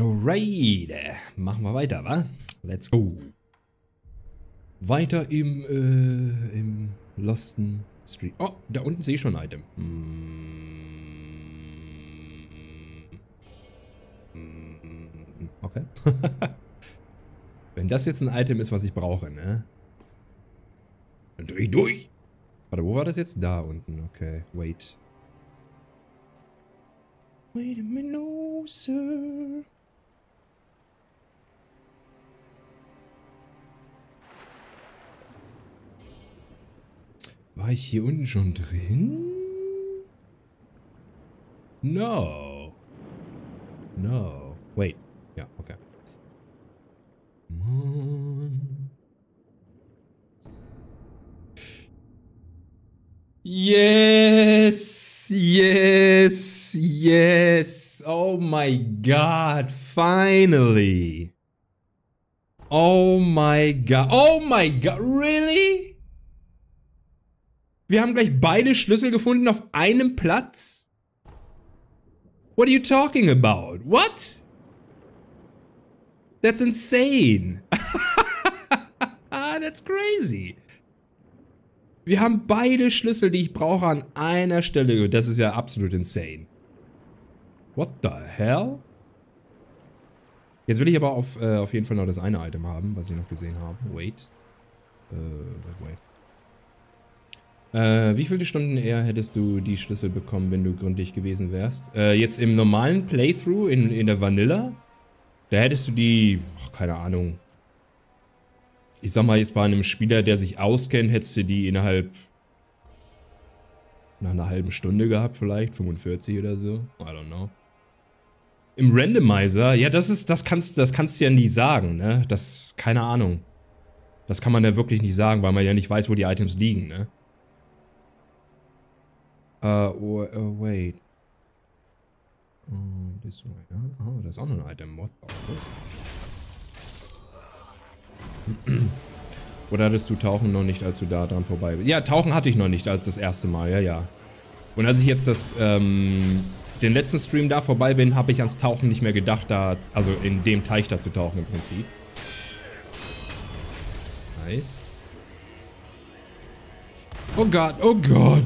Alright, machen wir weiter, wa? Let's go. Weiter im, äh, im Losten Street. Oh, da unten sehe ich schon ein Item. Okay. Wenn das jetzt ein Item ist, was ich brauche, ne? Dann dreh ich durch. Warte, wo war das jetzt? Da unten. Okay, wait. Wait a minute, sir. War ich hier unten schon drin? No. No. Wait. Ja, okay. Mann. Yes, yes, yes. Oh my god, finally. Oh my god. Oh my god, really? Wir haben gleich beide Schlüssel gefunden auf einem Platz? What are you talking about? What? That's insane. That's crazy. Wir haben beide Schlüssel, die ich brauche, an einer Stelle. Das ist ja absolut insane. What the hell? Jetzt will ich aber auf, äh, auf jeden Fall noch das eine Item haben, was ich noch gesehen habe. Wait. Äh, wait. Äh, wie viele Stunden eher hättest du die Schlüssel bekommen, wenn du gründlich gewesen wärst? Äh, jetzt im normalen Playthrough, in, in der Vanilla, da hättest du die, ach, keine Ahnung. Ich sag mal jetzt bei einem Spieler, der sich auskennt, hättest du die innerhalb nach einer halben Stunde gehabt vielleicht, 45 oder so. I don't know. Im Randomizer, ja, das ist, das kannst, das kannst du ja nie sagen, ne? Das, keine Ahnung. Das kann man ja wirklich nicht sagen, weil man ja nicht weiß, wo die Items liegen, ne? Uh, uh, wait. Oh, this way. Oh, das ist auch noch ein Item. Oder hattest du Tauchen noch nicht, als du da dran vorbei bist? Ja, Tauchen hatte ich noch nicht als das erste Mal, ja, ja. Und als ich jetzt das, ähm, den letzten Stream da vorbei bin, habe ich ans Tauchen nicht mehr gedacht, da, also in dem Teich da zu tauchen im Prinzip. Nice. Oh Gott, oh Gott.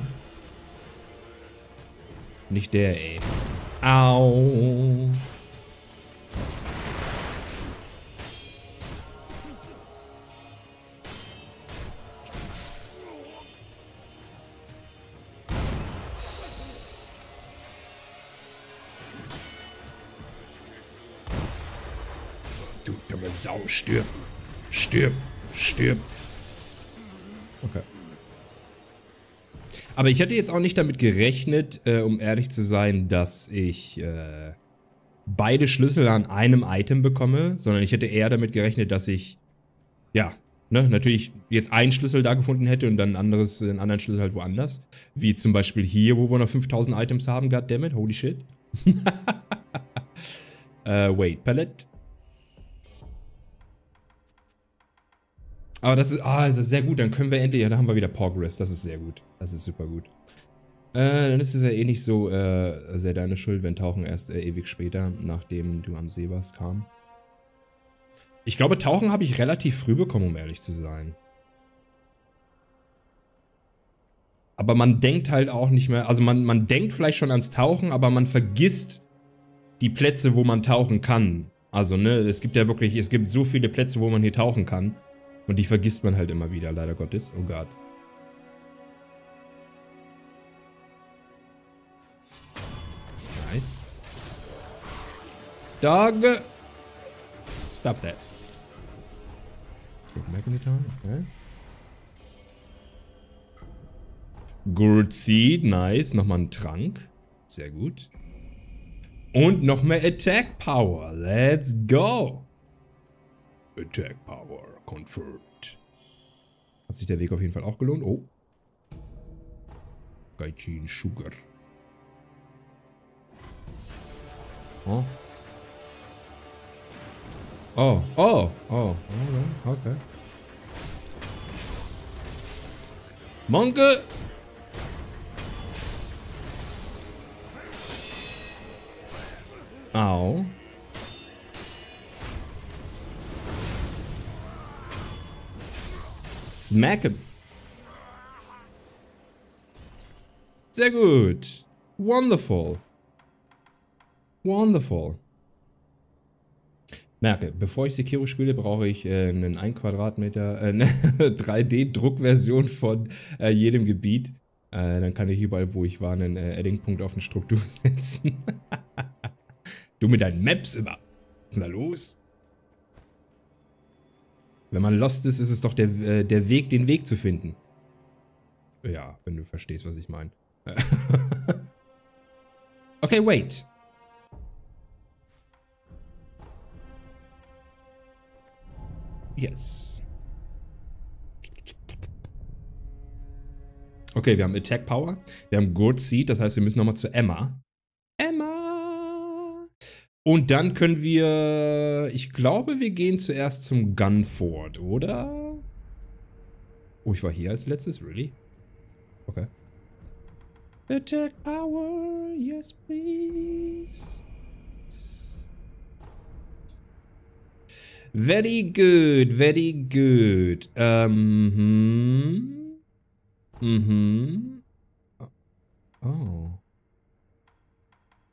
Nicht der, ey. Au. Du dumme Sau, stirb. Stirb. Stirb. Okay. Aber ich hätte jetzt auch nicht damit gerechnet, äh, um ehrlich zu sein, dass ich äh, beide Schlüssel an einem Item bekomme, sondern ich hätte eher damit gerechnet, dass ich, ja, ne, natürlich jetzt einen Schlüssel da gefunden hätte und dann ein anderes, einen anderen Schlüssel halt woanders. Wie zum Beispiel hier, wo wir noch 5000 Items haben, goddammit, holy shit. äh, wait, Palette. Aber das ist, ah, das ist sehr gut. Dann können wir endlich, ja, da haben wir wieder Progress. Das ist sehr gut. Das ist super gut. Äh, dann ist es ja eh nicht so äh, sehr deine Schuld, wenn Tauchen erst äh, ewig später, nachdem du am See warst, kam. Ich glaube, Tauchen habe ich relativ früh bekommen, um ehrlich zu sein. Aber man denkt halt auch nicht mehr, also man, man denkt vielleicht schon ans Tauchen, aber man vergisst die Plätze, wo man tauchen kann. Also, ne, es gibt ja wirklich, es gibt so viele Plätze, wo man hier tauchen kann. Und die vergisst man halt immer wieder, leider Gottes. Oh Gott. Nice. Dog! Stop that. Magneton, okay. Good Seed, nice. Nochmal ein Trank. Sehr gut. Und noch mehr Attack Power. Let's go. Attack Power confirmed. Hat sich der Weg auf jeden Fall auch gelohnt. Oh. Gaijin Sugar. Oh. Oh, oh, oh, okay. Monke! Au. Smack him. Sehr gut. Wonderful. Wonderful. Merke, bevor ich Sekiro spiele, brauche ich äh, einen 1 Quadratmeter, äh, eine 3D-Druckversion von äh, jedem Gebiet. Äh, dann kann ich überall, wo ich war, einen äh, Edding-Punkt auf eine Struktur setzen. du mit deinen Maps immer. Was ist denn da los? Wenn man lost ist, ist es doch der, äh, der Weg, den Weg zu finden. Ja, wenn du verstehst, was ich meine. okay, wait. Yes. Okay, wir haben Attack Power. Wir haben Good Seed, das heißt, wir müssen nochmal zu Emma. Und dann können wir... Ich glaube, wir gehen zuerst zum Gunford, oder? Oh, ich war hier als letztes? Really? Okay. Attack Power, yes please. Very good, very good. Ähm, mhm. Mhm. Oh.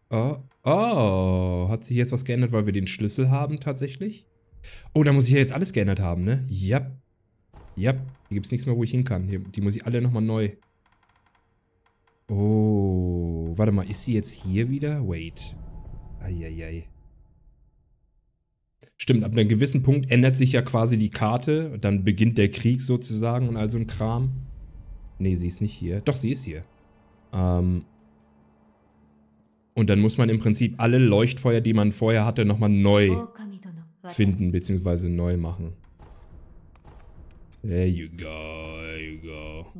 Oh. Oh. Hat sich jetzt was geändert, weil wir den Schlüssel haben tatsächlich? Oh, da muss ich ja jetzt alles geändert haben, ne? Yep. Yep. Hier gibt es nichts mehr, wo ich hin kann. Hier, die muss ich alle nochmal neu. Oh. Warte mal, ist sie jetzt hier wieder? Wait. Eieiei. Stimmt, ab einem gewissen Punkt ändert sich ja quasi die Karte. Und dann beginnt der Krieg sozusagen und all so ein Kram. Nee, sie ist nicht hier. Doch, sie ist hier. Ähm und dann muss man im Prinzip alle Leuchtfeuer, die man vorher hatte, nochmal neu finden, beziehungsweise neu machen. There you go, there you go.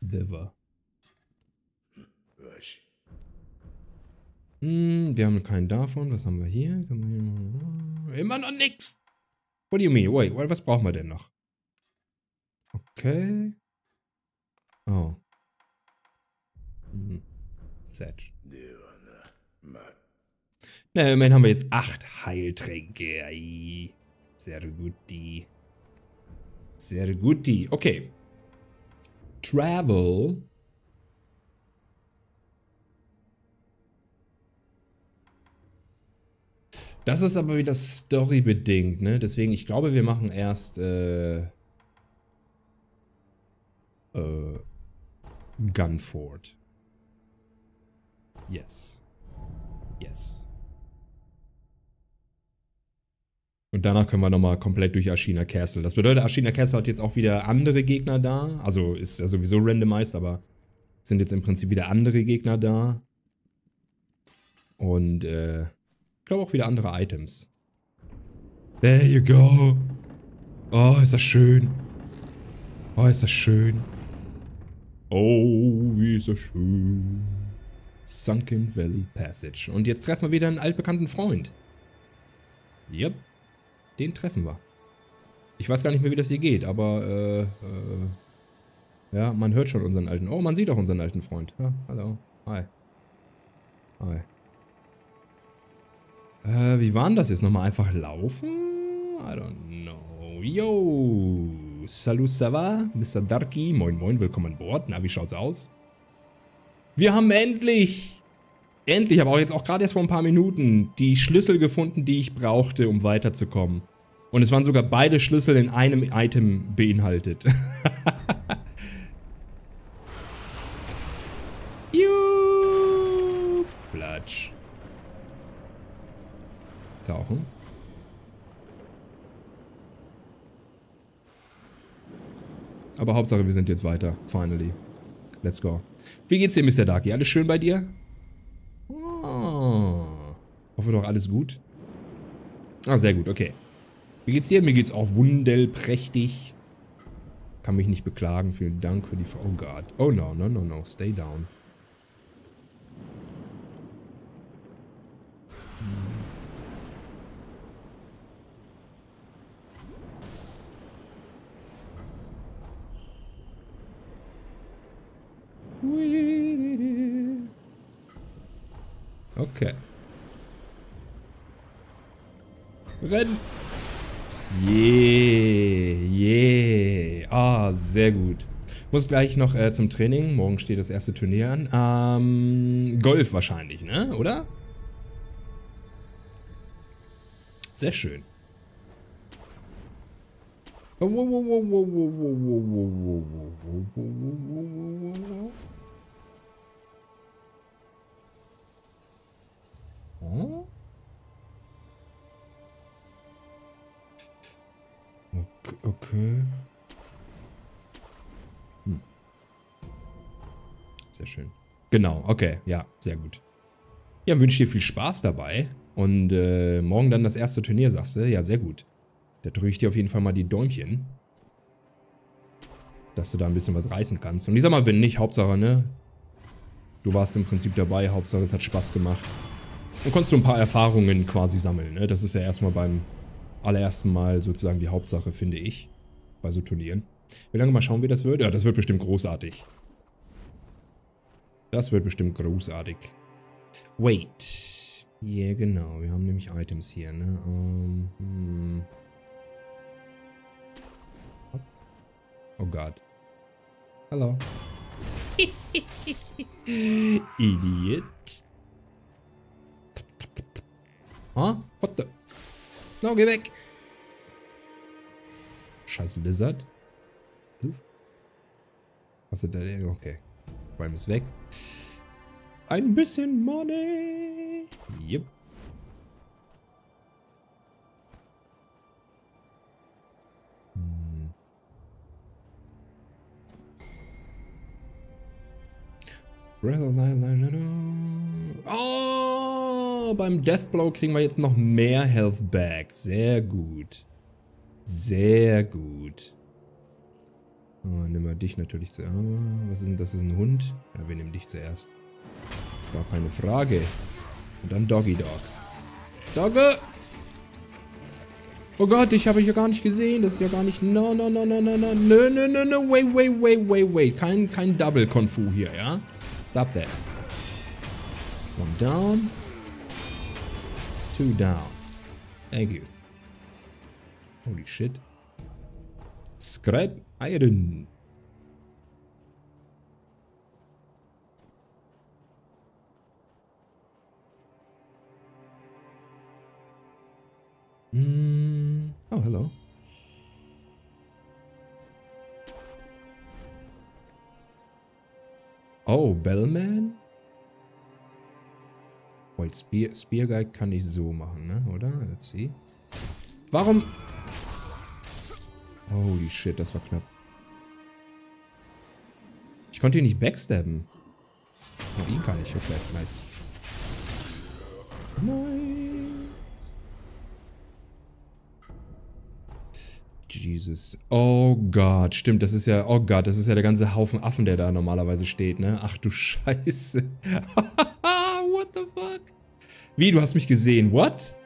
Deva. Hm, wir haben keinen davon. Was haben wir hier? Immer noch nix. What do you mean? Wait, was brauchen wir denn noch? Okay. Oh. Hm. Set. Na, immerhin haben wir jetzt acht Heiltränke. Sehr gut. Sehr gut. Okay. Travel. Das ist aber wieder storybedingt, ne? Deswegen, ich glaube, wir machen erst, äh, äh, Gunford. Yes. Yes. Und danach können wir nochmal komplett durch Ashina Castle. Das bedeutet, Ashina Castle hat jetzt auch wieder andere Gegner da. Also ist ja sowieso randomized, aber sind jetzt im Prinzip wieder andere Gegner da. Und, äh, glaube auch wieder andere Items. There you go. Oh, ist das schön. Oh, ist das schön. Oh, wie ist das schön. Sunken Valley Passage. Und jetzt treffen wir wieder einen altbekannten Freund. Yep. Den treffen wir. Ich weiß gar nicht mehr, wie das hier geht, aber, äh, äh, ja, man hört schon unseren alten, oh, man sieht auch unseren alten Freund. Ja, hallo. Hi. Hi. Äh, wie war denn das jetzt? Nochmal einfach laufen? I don't know. Yo! Salut, ça va? Mr. Darky, moin moin, willkommen an Bord. Na, wie schaut's aus? Wir haben endlich, endlich, aber auch jetzt auch gerade erst vor ein paar Minuten, die Schlüssel gefunden, die ich brauchte, um weiterzukommen. Und es waren sogar beide Schlüssel in einem Item beinhaltet. Juhu! Platsch tauchen. Aber Hauptsache, wir sind jetzt weiter. Finally. Let's go. Wie geht's dir, Mr. Darky? Alles schön bei dir? Hoffe doch alles gut. Ah, sehr gut, okay. Wie geht's dir? Mir geht's auch wundelprächtig. Kann mich nicht beklagen. Vielen Dank für die... Oh Gott. Oh no, no, no, no. Stay down. Okay. Renn! Yeah, yeah. Ah, sehr gut. Muss gleich noch äh, zum Training. Morgen steht das erste Turnier an. Ähm, Golf wahrscheinlich, ne? Oder? Sehr schön. Oh, oh, oh, oh, oh, oh, oh, oh, oh, oh, oh, oh, oh, oh. Okay. Hm. Sehr schön. Genau, okay, ja, sehr gut. Ja, wünsche dir viel Spaß dabei. Und äh, morgen dann das erste Turnier, sagst du? Ja, sehr gut. Da drücke ich dir auf jeden Fall mal die Däumchen. Dass du da ein bisschen was reißen kannst. Und ich sag mal, wenn nicht, Hauptsache, ne? Du warst im Prinzip dabei, Hauptsache es hat Spaß gemacht. Und konntest du ein paar Erfahrungen quasi sammeln, ne? Das ist ja erstmal beim allerersten Mal sozusagen die Hauptsache, finde ich. Bei so Turnieren. Wie lange mal schauen, wie das wird? Ja, das wird bestimmt großartig. Das wird bestimmt großartig. Wait. Ja, yeah, genau. Wir haben nämlich Items hier, ne? Um, hm. Oh Gott. Hallo. Idiot. Huh? What the? No, geh weg. Scheiß Lizard. Was ist da? Okay. Prime ist weg. Ein bisschen Money. Yep. Hm. Oh, beim Deathblow kriegen wir jetzt noch mehr Health back. Sehr gut. Sehr gut. Oh, nehmen wir dich natürlich zuerst. Ah, was ist denn das? ist ein Hund? Ja, wir nehmen dich zuerst. Gar keine Frage. Und dann Doggy Dog. Dogge! Oh Gott, dich habe ich ja gar nicht gesehen. Das ist ja gar nicht... No, no, no, no, no, no. No, no, no, no. Wait, wait, wait, wait, wait. Kein, kein Double Konfu hier, ja? Stop that. One down. Two down. Thank you. Holy shit. Scrap Iron. Mm. Oh, hello. Oh, Bellman? Wait, Spear, Spear Guide kann ich so machen, ne? Oder? Let's see. Warum Holy shit, das war knapp. Ich konnte ihn nicht backstabben. Oh, ihn kann ich. Okay, nice. Nice. Jesus. Oh Gott, stimmt, das ist ja, oh Gott, das ist ja der ganze Haufen Affen, der da normalerweise steht, ne? Ach du Scheiße. What the fuck? Wie, du hast mich gesehen? What?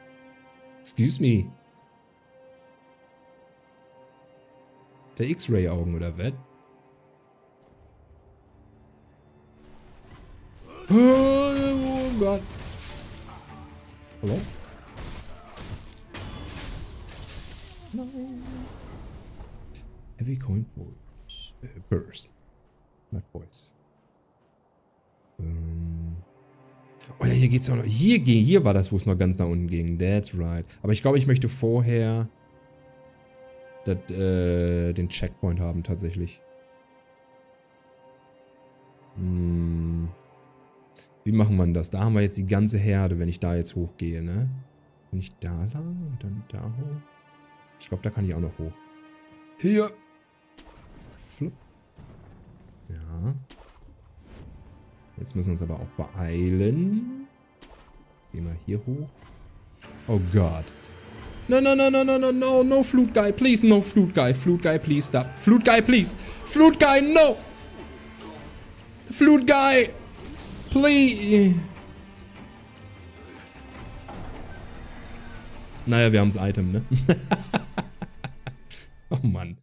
Excuse me. Der X-Ray-Augen, oder was? Oh Gott. Hallo? Nein. Heavy Coin Burst. Äh, burst. Not Voice. Ähm. Oh ja, hier geht's auch noch. Hier hier war das, wo es noch ganz nach unten ging. That's right. Aber ich glaube, ich möchte vorher das, äh, den Checkpoint haben tatsächlich. Hm. Wie machen wir das? Da haben wir jetzt die ganze Herde, wenn ich da jetzt hochgehe, ne? Wenn ich da lang und dann da hoch? Ich glaube, da kann ich auch noch hoch. Hier! Flip. Ja. Jetzt müssen wir uns aber auch beeilen. Gehen wir hier hoch. Oh Gott. No, no, no, no, no, no, no, no, flute guy, please, no, flute guy, flute guy, please, stop. Flute guy, please. Flute guy, no! Flute guy! Please! Naja, wir haben das Item, ne? oh Mann.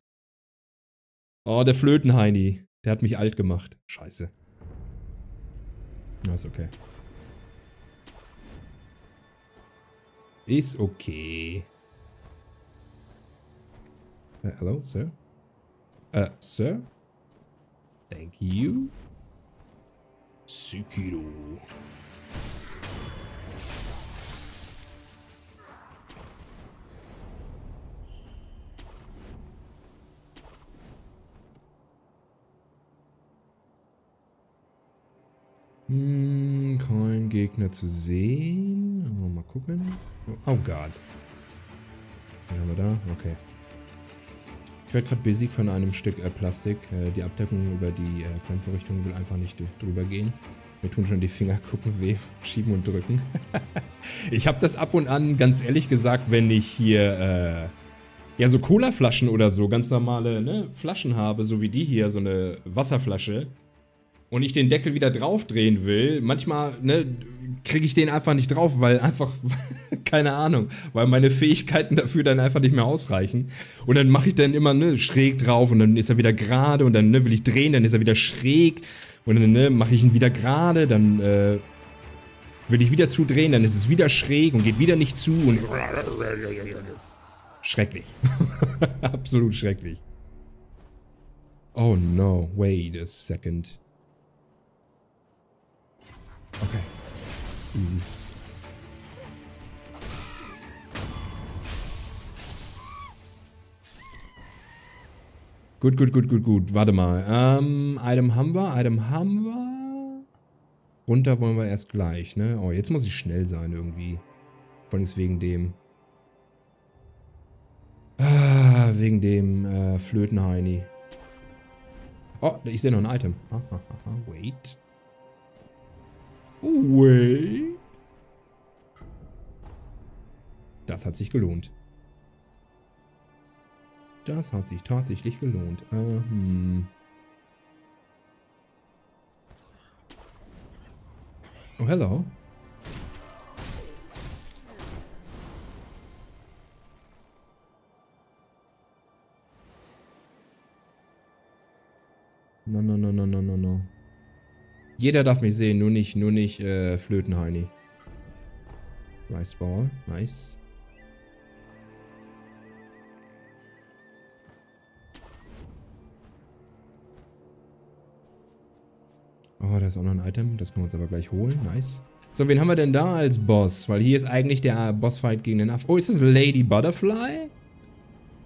Oh, der Flötenheini. Der hat mich alt gemacht. Scheiße. Ist okay. Ist okay. Uh, hello, sir? Uh, sir? Thank you. Sekiro. Hm, kein Gegner zu sehen. Mal gucken. Oh Gott. Wen haben wir da? Okay. Ich werde gerade besiegt von einem Stück äh, Plastik. Äh, die Abdeckung über die äh, Kleinvorrichtung will einfach nicht drüber gehen. Mir tun schon die Finger gucken weh, schieben und drücken. ich habe das ab und an, ganz ehrlich gesagt, wenn ich hier äh, ja so Colaflaschen oder so, ganz normale ne, Flaschen habe, so wie die hier, so eine Wasserflasche, und ich den Deckel wieder draufdrehen will, manchmal ne, kriege ich den einfach nicht drauf, weil einfach, keine Ahnung, weil meine Fähigkeiten dafür dann einfach nicht mehr ausreichen. Und dann mache ich dann immer ne, schräg drauf und dann ist er wieder gerade und dann ne, will ich drehen, dann ist er wieder schräg und dann ne, mache ich ihn wieder gerade, dann äh, will ich wieder zudrehen, dann ist es wieder schräg und geht wieder nicht zu und schrecklich. Absolut schrecklich. Oh no, wait a second. Okay. Easy. Gut, gut, gut, gut, gut. Warte mal. Ähm, Item haben wir, Item haben wir. Runter wollen wir erst gleich, ne? Oh, jetzt muss ich schnell sein irgendwie. Vor allem wegen dem... Ah, wegen dem äh, Flötenheini. Oh, ich sehe noch ein Item. Wait. Wait. Das hat sich gelohnt. Das hat sich tatsächlich gelohnt. Äh, hm. Oh, hello. No, no, no, no, no, no, no. Jeder darf mich sehen, nur nicht, nur nicht äh, Flötenheini. Rice Ball, nice. Oh, da ist auch noch ein Item. Das können wir uns aber gleich holen. Nice. So, wen haben wir denn da als Boss? Weil hier ist eigentlich der Bossfight gegen den Aff. Oh, ist das Lady Butterfly?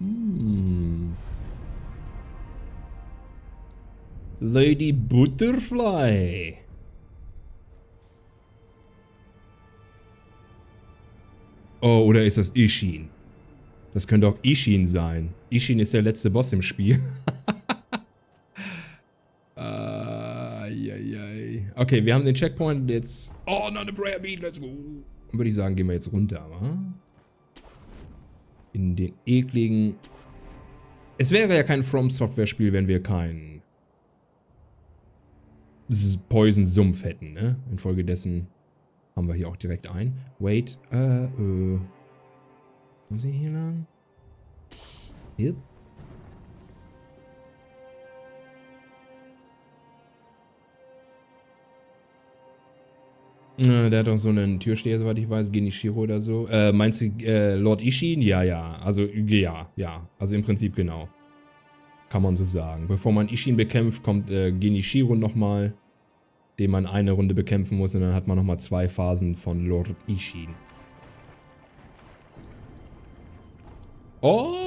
Hm. Lady Butterfly. Oh, oder ist das Ishin? Das könnte auch Ishin sein. Ishin ist der letzte Boss im Spiel. Okay, wir haben den Checkpoint jetzt. Oh, not a prayer beat, let's go. Würde ich sagen, gehen wir jetzt runter, wa? In den ekligen... Es wäre ja kein From Software Spiel, wenn wir keinen Poison-Sumpf hätten, ne? Infolgedessen haben wir hier auch direkt ein. Wait, äh, äh. Muss ich hier lang? Yep. Äh, der hat auch so einen Türsteher, soweit ich weiß, Genichiro oder so. Äh, meinst du äh, Lord Ishin? Ja, ja. Also, ja, ja. Also im Prinzip genau. Kann man so sagen. Bevor man Ishin bekämpft, kommt äh, Genichiro nochmal, den man eine Runde bekämpfen muss. Und dann hat man nochmal zwei Phasen von Lord Ishin. Oh!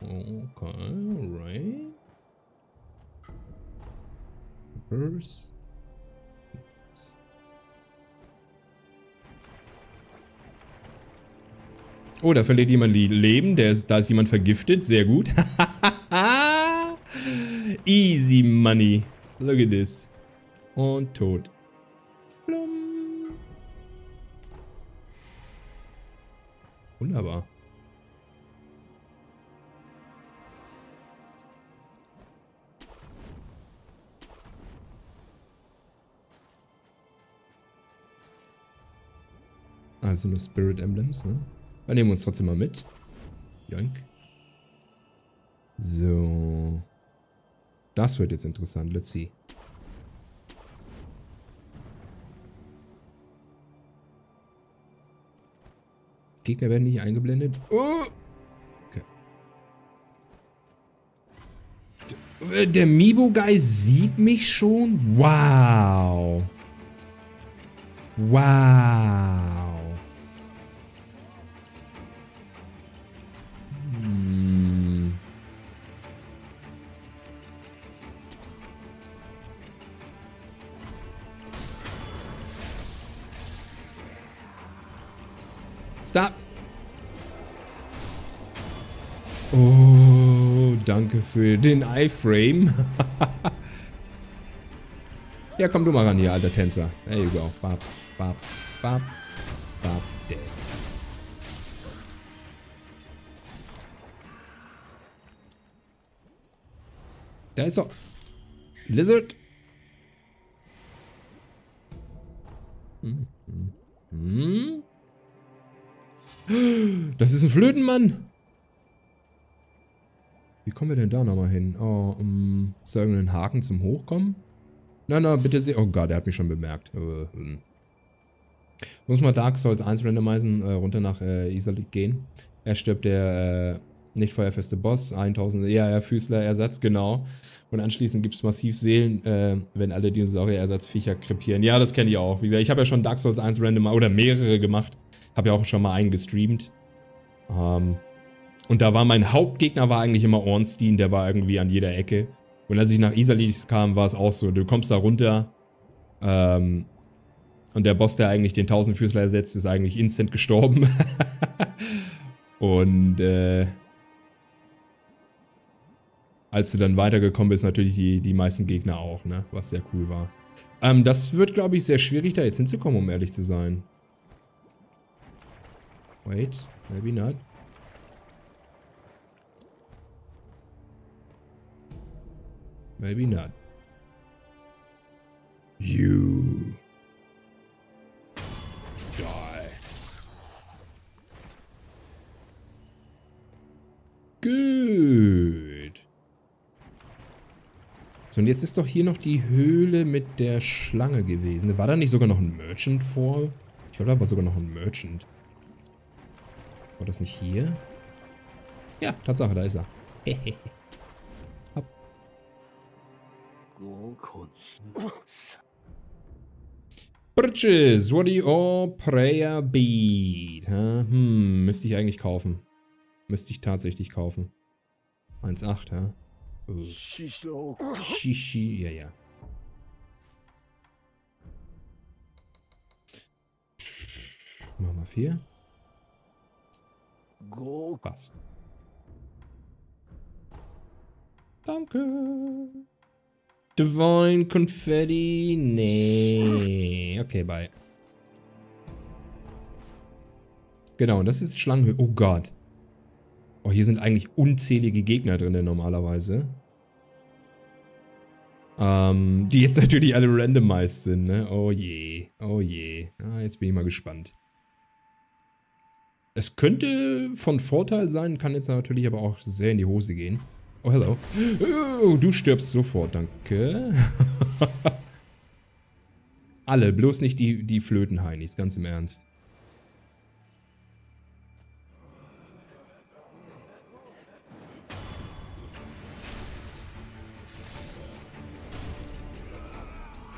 Okay, right. First. Oh, da verliert jemand Leben. Der ist, da ist jemand vergiftet. Sehr gut. Easy money. Look at this. Und tot. Blum. Wunderbar. Also nur Spirit Emblems, ne? Dann nehmen wir uns trotzdem mal mit. Joink. So. Das wird jetzt interessant. Let's see. Gegner werden nicht eingeblendet. Oh! Okay. Der Mibo-Guy sieht mich schon? Wow. Wow. Stop. Oh, danke für den iFrame. ja, komm du mal ran hier, alter Tänzer. There you go. Bap, bap, bap, bap, dead. Da ist er. Lizard. Hm, hm, hm. Das ist ein Flötenmann. Wie kommen wir denn da nochmal hin? Oh, um, ist da irgendein Haken zum Hochkommen? Na, na, bitte sehr. Oh Gott, er hat mich schon bemerkt. Uh, hm. Muss mal Dark Souls 1 randomisieren, äh, runter nach äh, Isalit gehen. Er stirbt der äh, nicht feuerfeste Boss, 1000, ja, ja, Füßler-Ersatz, genau. Und anschließend gibt es massiv Seelen, äh, wenn alle Dinosaurier-Ersatzviecher krepieren. Ja, das kenne ich auch. Wie gesagt, ich habe ja schon Dark Souls 1 random oder mehrere gemacht. Habe ja auch schon mal einen gestreamt. Ähm, und da war mein Hauptgegner war eigentlich immer Ornstein, der war irgendwie an jeder Ecke. Und als ich nach Isalis kam, war es auch so. Du kommst da runter ähm, und der Boss, der eigentlich den Tausendfüßler ersetzt, ist eigentlich instant gestorben. und äh, als du dann weitergekommen bist, natürlich die, die meisten Gegner auch, ne? Was sehr cool war. Ähm, das wird, glaube ich, sehr schwierig, da jetzt hinzukommen, um ehrlich zu sein. Wait, maybe not. Maybe not. You. Die. Gut. So, und jetzt ist doch hier noch die Höhle mit der Schlange gewesen. War da nicht sogar noch ein Merchant vor? Ich glaube, da war sogar noch ein Merchant. War das nicht hier? Ja, Tatsache, da ist er. Hehehe. Bridges, what do you all prayer beat? Hm, müsste ich eigentlich kaufen. Müsste ich tatsächlich kaufen. 1,8, hä? Uh. Shishi, ja, ja. Machen wir 4. Passt. Danke. Divine Confetti? Nee. Okay, bye. Genau, und das ist Schlangenhöhe. Oh Gott. Oh, hier sind eigentlich unzählige Gegner drin normalerweise. Ähm, die jetzt natürlich alle randomized sind, ne? Oh je. Oh je. Ah, jetzt bin ich mal gespannt. Es könnte von Vorteil sein, kann jetzt natürlich aber auch sehr in die Hose gehen. Oh, hello. Oh, du stirbst sofort, danke. Alle, bloß nicht die, die Flötenheinis, ganz im Ernst.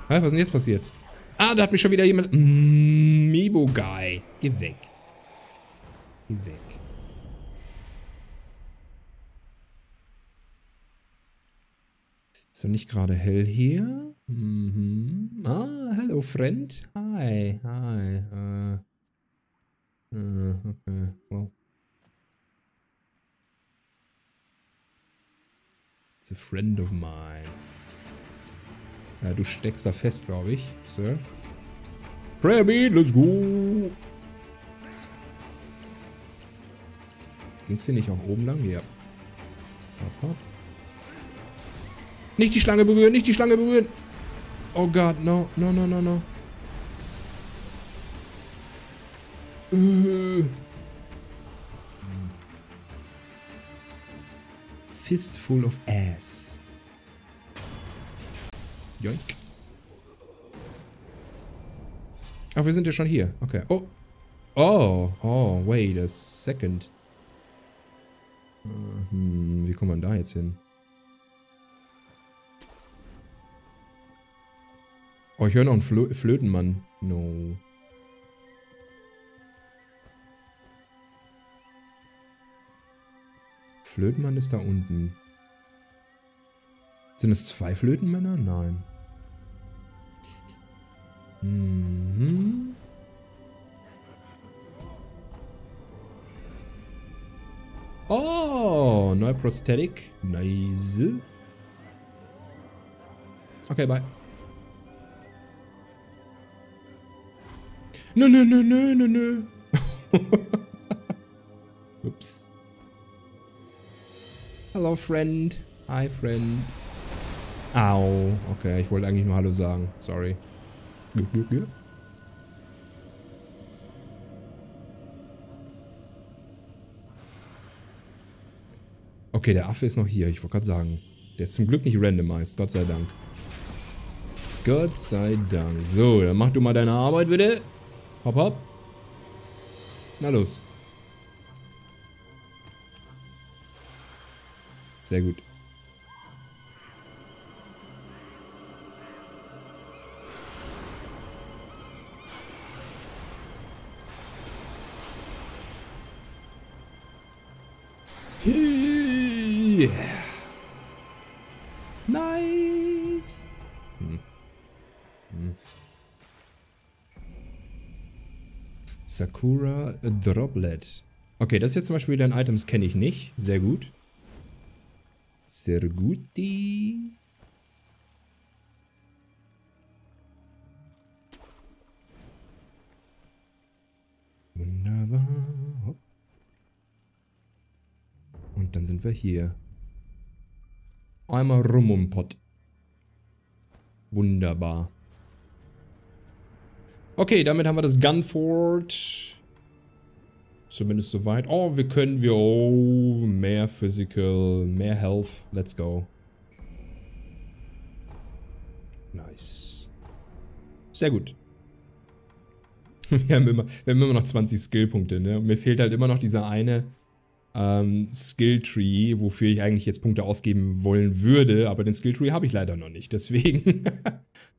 was ist denn jetzt passiert? Ah, da hat mich schon wieder jemand... Mm, Mibo-Guy. Geh weg. Weg. Ist doch nicht gerade hell hier? Mhm. Ah, hello friend. Hi, hi. Uh, uh, okay, well. It's a friend of mine. Ja, du steckst da fest, glaube ich, Sir. Prayer let's go. Ging's hier nicht auch oben lang? Ja. Hopp, hopp. Nicht die Schlange berühren, nicht die Schlange berühren. Oh Gott, no, no, no, no, no. Uh. Fistful of ass. Joink. Ach, wir sind ja schon hier. Okay. Oh. Oh. Oh, wait a second. Hm, wie kommt man da jetzt hin? Oh, ich höre noch einen Flö Flötenmann. No. Flötenmann ist da unten. Sind es zwei Flötenmänner? Nein. Mhm. Oh, neue Prosthetic. Nice. Okay, bye. Nö, nö, nö, nö, nö, nö. Ups. Hello, friend. Hi, friend. Au. Okay, ich wollte eigentlich nur Hallo sagen. Sorry. Okay, der Affe ist noch hier. Ich wollte gerade sagen. Der ist zum Glück nicht randomized. Gott sei Dank. Gott sei Dank. So, dann mach du mal deine Arbeit bitte. Hopp, hopp. Na los. Sehr gut. Sakura Droplet. Okay, das ist jetzt zum Beispiel wieder ein Item, kenne ich nicht. Sehr gut. Sehr gut. Wunderbar. Und dann sind wir hier. Einmal rum um Pott. Wunderbar. Okay, damit haben wir das Gunfort. Zumindest soweit. Oh, wir können wir... Oh, mehr Physical, mehr Health. Let's go. Nice. Sehr gut. Wir haben immer, wir haben immer noch 20 Skillpunkte, ne? Und mir fehlt halt immer noch dieser eine ähm, Skilltree, wofür ich eigentlich jetzt Punkte ausgeben wollen würde, aber den Skilltree habe ich leider noch nicht. Deswegen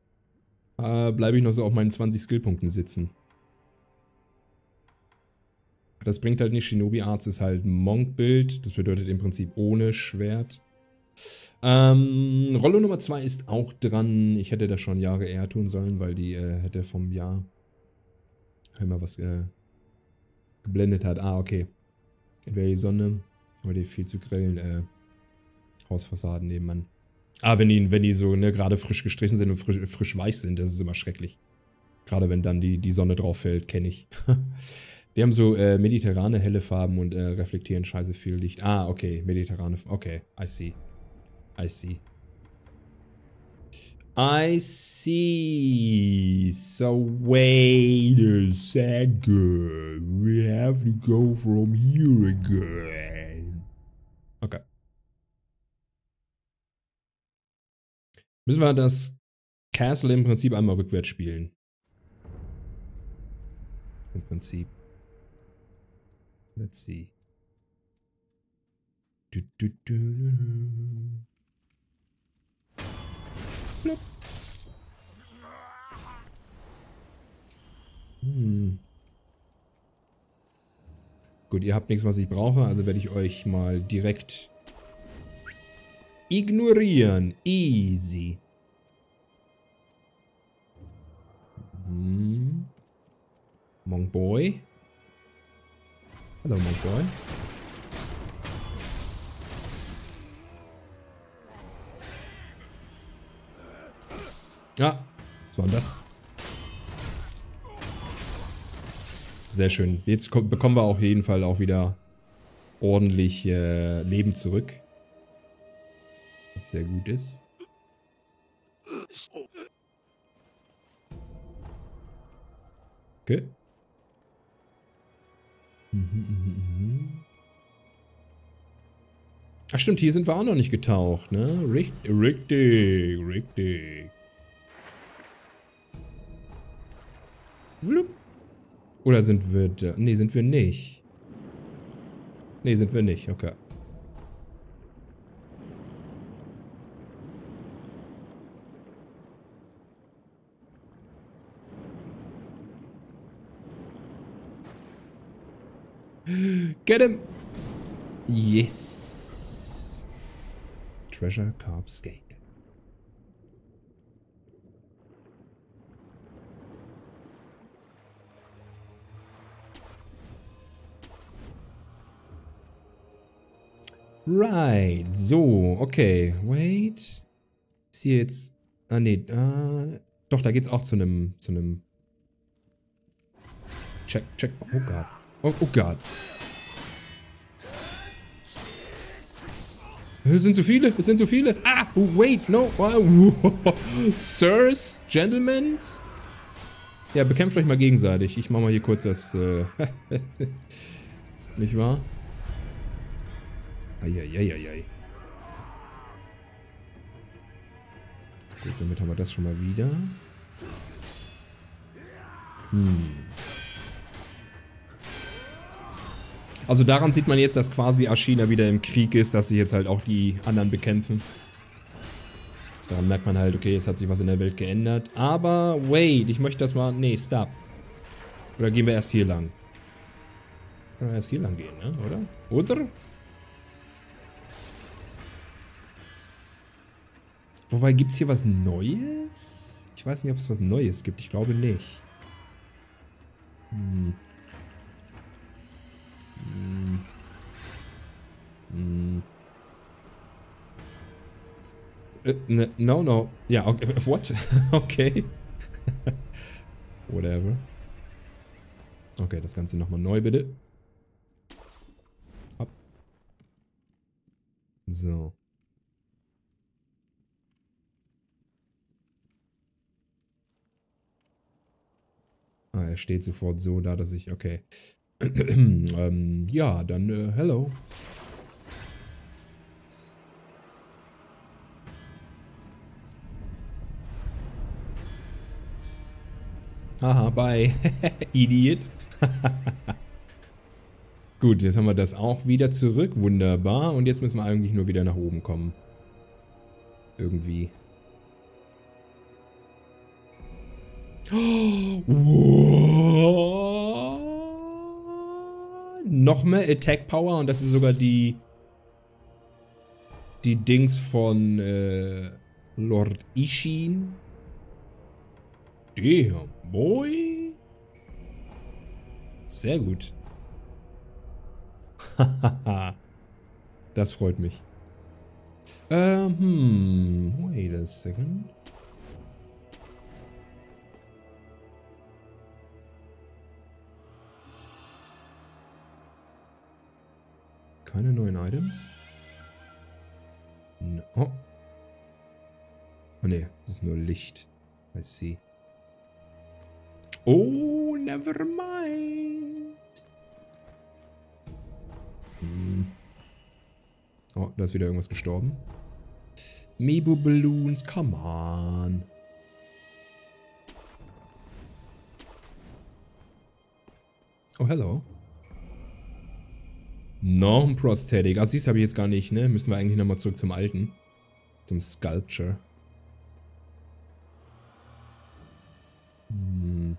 äh, bleibe ich noch so auf meinen 20 Skillpunkten sitzen. Das bringt halt nicht. Shinobi Arts ist halt Monk-Bild. Das bedeutet im Prinzip ohne Schwert. Ähm, Rolle Nummer 2 ist auch dran. Ich hätte das schon Jahre eher tun sollen, weil die äh, hätte vom Jahr immer was äh, geblendet hat. Ah, okay. Entweder die Sonne oder die viel zu grellen äh, Hausfassaden nebenan. Ah, wenn die, wenn die so ne, gerade frisch gestrichen sind und frisch, frisch weich sind, das ist immer schrecklich. Gerade wenn dann die, die Sonne drauf fällt, kenne ich. die haben so äh, mediterrane helle Farben und äh, reflektieren scheiße viel Licht. Ah, okay, mediterrane. Okay, I see. I see. I see. So wait a second. We have to go from here again. Okay. Müssen wir das Castle im Prinzip einmal rückwärts spielen. Im Prinzip. Let's see. Du, du, du. Blub. Hm. Gut, ihr habt nichts, was ich brauche, also werde ich euch mal direkt ignorieren. Easy. Hm. Monk Boy. Hallo Monk Boy. Ja, was war das? Sehr schön. Jetzt bekommen wir auf jeden Fall auch wieder ordentlich äh, Leben zurück. Was sehr gut ist. Okay. Mhm, mhm, mhm. Ach stimmt, hier sind wir auch noch nicht getaucht, ne? Richtig, richtig, richtig. Oder sind wir da? Nee, sind wir nicht. Nee, sind wir nicht. Okay. Get him! Yes! Treasure Carp Skate. Right, so, okay. Wait. Ist hier jetzt... Ah, nee, äh, doch, da geht's auch zu einem, zu einem... Check, check, oh Gott. Oh, oh Gott. Es sind zu viele, es sind zu viele. Ah, wait, no. Sirs, Gentlemen. Ja, bekämpft euch mal gegenseitig. Ich mach mal hier kurz das, äh, nicht wahr? Eieieiei. Gut, somit haben wir das schon mal wieder. Hm. Also daran sieht man jetzt, dass quasi Ashina wieder im Krieg ist, dass sie jetzt halt auch die anderen bekämpfen. Daran merkt man halt, okay, jetzt hat sich was in der Welt geändert. Aber, wait, ich möchte das mal... Nee, stop. Oder gehen wir erst hier lang? Können wir erst hier lang gehen, ne? Oder? Oder? Wobei, gibt es hier was Neues? Ich weiß nicht, ob es was Neues gibt. Ich glaube nicht. Hm. Hm. Hm. Äh, ne, no, no. Ja, okay. What? okay. Whatever. Okay, das Ganze nochmal neu, bitte. Ab. So. Ah, er steht sofort so da, dass ich... Okay. ähm, ja, dann äh, hello. Haha, bye. Idiot. Gut, jetzt haben wir das auch wieder zurück. Wunderbar. Und jetzt müssen wir eigentlich nur wieder nach oben kommen. Irgendwie. Noch mehr Attack Power und das ist sogar die die Dings von äh, Lord Ishin. Damn, boy. Sehr gut. das freut mich. Ähm, hm, wait a second. Keine neuen Items? No. Oh. oh ne, das ist nur Licht. I see. Oh, never mind. Hm. Oh, da ist wieder irgendwas gestorben. Meebo Balloons, come on. Oh, hello. Non-Prosthetic. Also dies habe ich jetzt gar nicht, ne? Müssen wir eigentlich nochmal zurück zum alten. Zum Sculpture. Hm.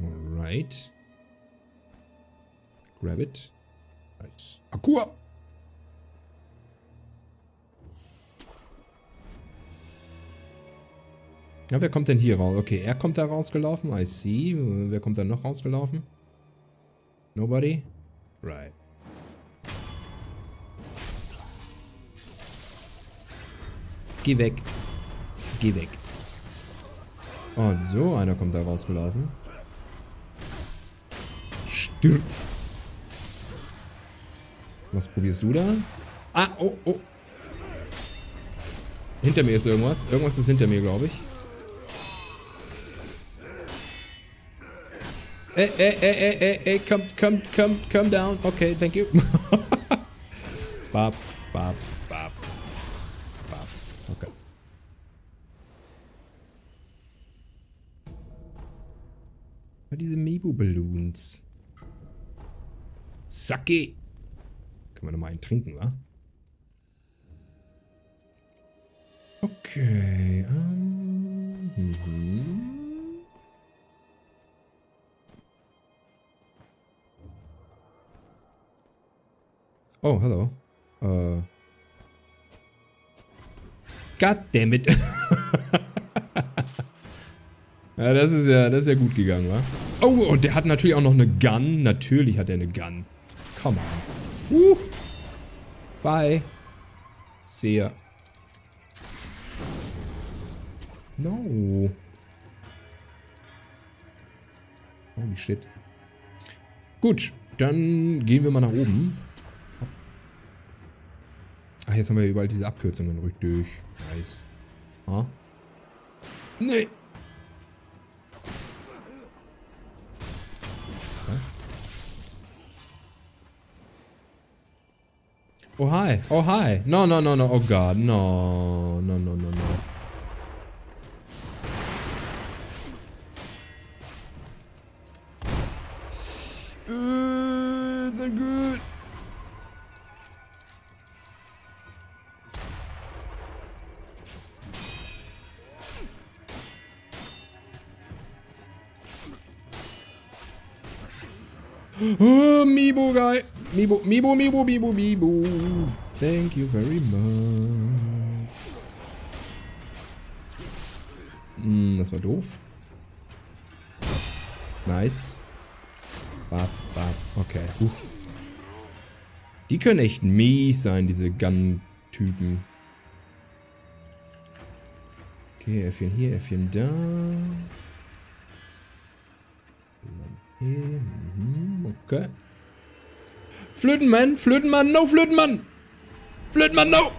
Alright. Grab it. Nice. Akua! Ja, wer kommt denn hier raus? Okay, er kommt da rausgelaufen. I see. Wer kommt da noch rausgelaufen? Nobody? Right. Geh weg. Geh weg. Oh, so einer kommt da rausgelaufen. Stirb. Was probierst du da? Ah, oh, oh. Hinter mir ist irgendwas. Irgendwas ist hinter mir, glaube ich. Ey, ey, ey, ey, ey, ey, come, come, come, come down. Okay, thank you. bab, bab, bab, bab. Okay. Diese Mebu-Balloons. Sake. Können wir noch mal einen trinken, wa? Okay. Um, mhm. Oh, hello. Uh. God damn it. ja, das ist ja, das ist ja gut gegangen, wa? Oh, und der hat natürlich auch noch eine Gun. Natürlich hat er eine Gun. Come on. Uh. Bye. Sehr. No. Holy shit. Gut, dann gehen wir mal nach oben. Jetzt haben wir überall diese Abkürzungen. Rück durch. Nice. Ha? Nee. Oh, hi. Oh, hi. No, no, no, no. Oh, God. No. No, no, no, Oh, Mibo guy. Mibo, Mibo, Mibo, Mibo, Mibo. Thank you very much. Hm, das war doof. Nice. Bap, bap. Okay. Uh. Die können echt mies sein, diese Gun-Typen. Okay, Äffchen hier, Äffchen da. Mhm, okay. Flötenmann, Flötenmann, no Flötenmann! Flötenmann, no!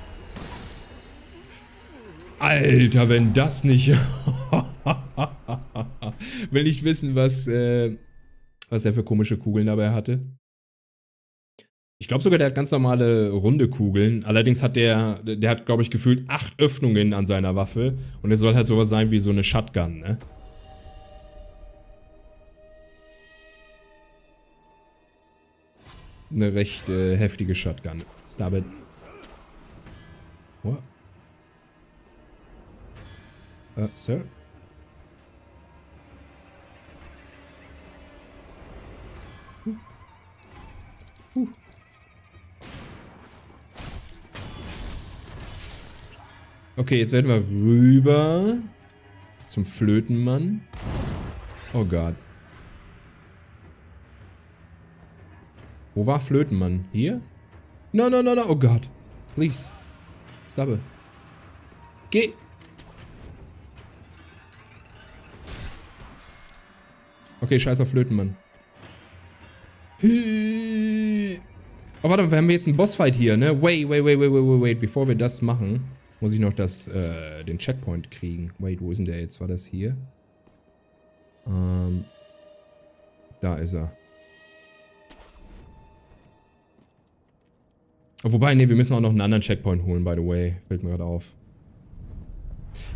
Alter, wenn das nicht... Will nicht wissen, was, äh, was er für komische Kugeln dabei hatte. Ich glaube sogar, der hat ganz normale runde Kugeln. Allerdings hat der, der hat, glaube ich, gefühlt acht Öffnungen an seiner Waffe. Und es soll halt sowas sein wie so eine Shotgun, ne? Eine recht äh, heftige Shotgun. Stop it. What? Uh, Sir? Okay, jetzt werden wir rüber zum Flötenmann. Oh Gott. Wo war Flötenmann? Hier? No, no, no, no. Oh Gott. Please. It. Geh. Okay, scheiß auf Flötenmann. Oh, warte, wir haben jetzt einen Bossfight hier, ne? Wait, wait, wait, wait, wait, wait, wait. Bevor wir das machen, muss ich noch das, äh, den Checkpoint kriegen. Wait, wo ist denn der jetzt? War das hier? Ähm, da ist er. Wobei, ne, wir müssen auch noch einen anderen Checkpoint holen, by the way. Fällt mir gerade auf.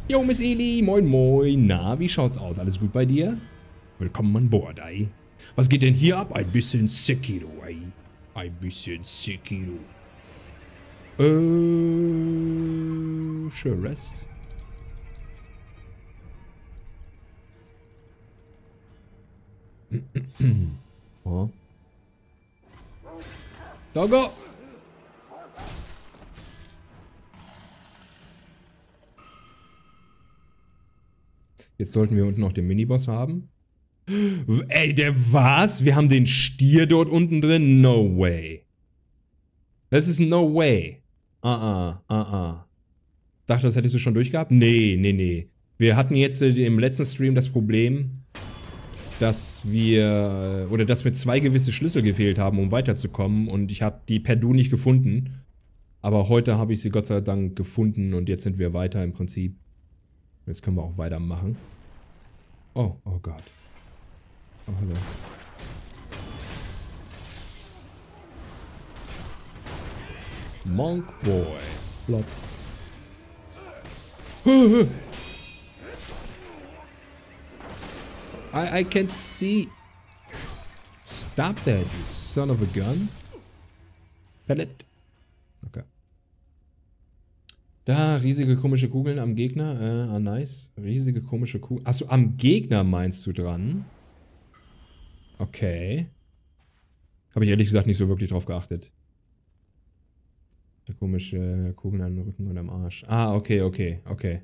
Yo, Miss Eli, moin moin. Na, wie schaut's aus? Alles gut bei dir? Willkommen an Bord, ey. Was geht denn hier ab? Ein bisschen Sekiro, ey. Ein bisschen Sekiro. Äh, sure, rest. oh. Doggo! Jetzt sollten wir unten noch den Miniboss haben. Ey, der was? Wir haben den Stier dort unten drin? No way. Das ist no way. Ah, ah, ah, ah. Dachte, das hättest du schon durchgehabt? Nee, nee, nee. Wir hatten jetzt im letzten Stream das Problem, dass wir, oder dass mir zwei gewisse Schlüssel gefehlt haben, um weiterzukommen und ich habe die per Du nicht gefunden. Aber heute habe ich sie Gott sei Dank gefunden und jetzt sind wir weiter im Prinzip. Jetzt können wir auch weitermachen. Oh, oh Gott. Oh, hallo. Monk Boy. Flop. I, I can't see. Stop that, you son of a gun. Pellet. Okay. Da, riesige komische Kugeln am Gegner. Äh, ah, nice. Riesige komische Kugeln. Achso, am Gegner meinst du dran? Okay. Habe ich ehrlich gesagt nicht so wirklich drauf geachtet. Komische Kugeln am Rücken und am Arsch. Ah, okay, okay, okay.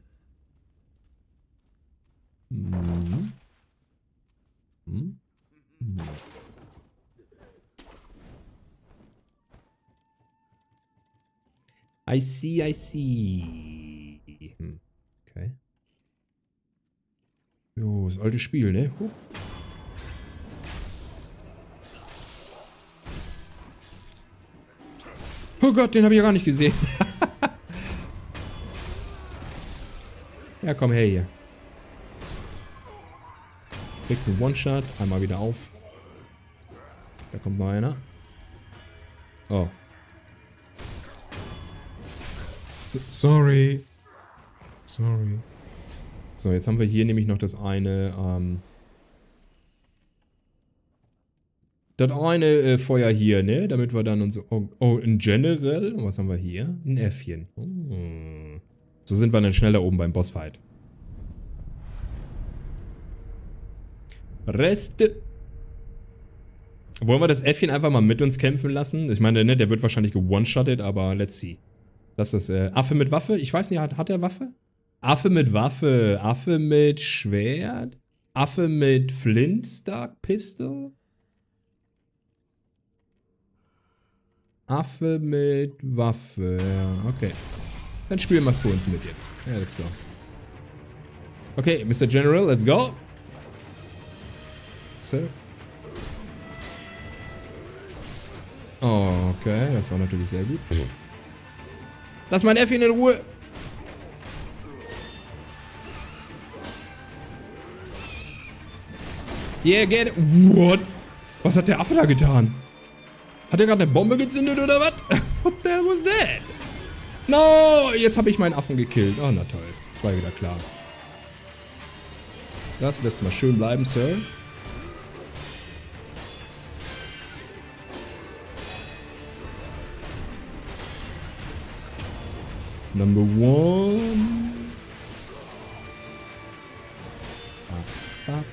Hm. Hm. Hm. I see, I see. Hm. Okay. Jo, das alte Spiel, ne? Huh. Oh Gott, den habe ich ja gar nicht gesehen. ja, komm her hier. Kriegst einen One-Shot. Einmal wieder auf. Da kommt noch einer. Oh. So, sorry. Sorry. So, jetzt haben wir hier nämlich noch das eine, ähm, Das eine äh, Feuer hier, ne? Damit wir dann uns... Oh, oh, ein General. Was haben wir hier? Ein Äffchen. Oh. So sind wir dann schneller oben beim Bossfight. Reste. Wollen wir das Äffchen einfach mal mit uns kämpfen lassen? Ich meine, ne, der wird wahrscheinlich gewone-shottet, aber let's see. Das ist äh, Affe mit Waffe. Ich weiß nicht, hat, hat er Waffe? Affe mit Waffe. Affe mit Schwert. Affe mit Flintstock Pistol. Affe mit Waffe. Ja, okay. Dann spielen wir für uns mit jetzt. Ja, let's go. Okay, Mr. General, let's go. Sir. Oh, okay, das war natürlich sehr gut. Lass mein F in Ruhe. Yeah, get it. What? Was hat der Affe da getan? Hat er gerade eine Bombe gezündet oder was? What the hell was that? No, jetzt habe ich meinen Affen gekillt. Oh, na toll. War wieder klar. Das mal schön bleiben, Sir. Number one. Ah, ah.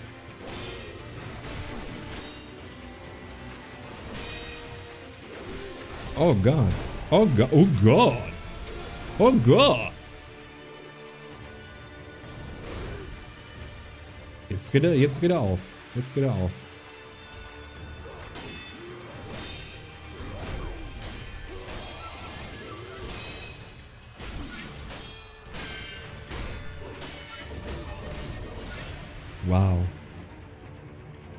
Oh Gott. Oh Gott. Oh Gott. Oh Gott. Jetzt dreht er, jetzt dreht er auf. Jetzt dreht er auf. Wow.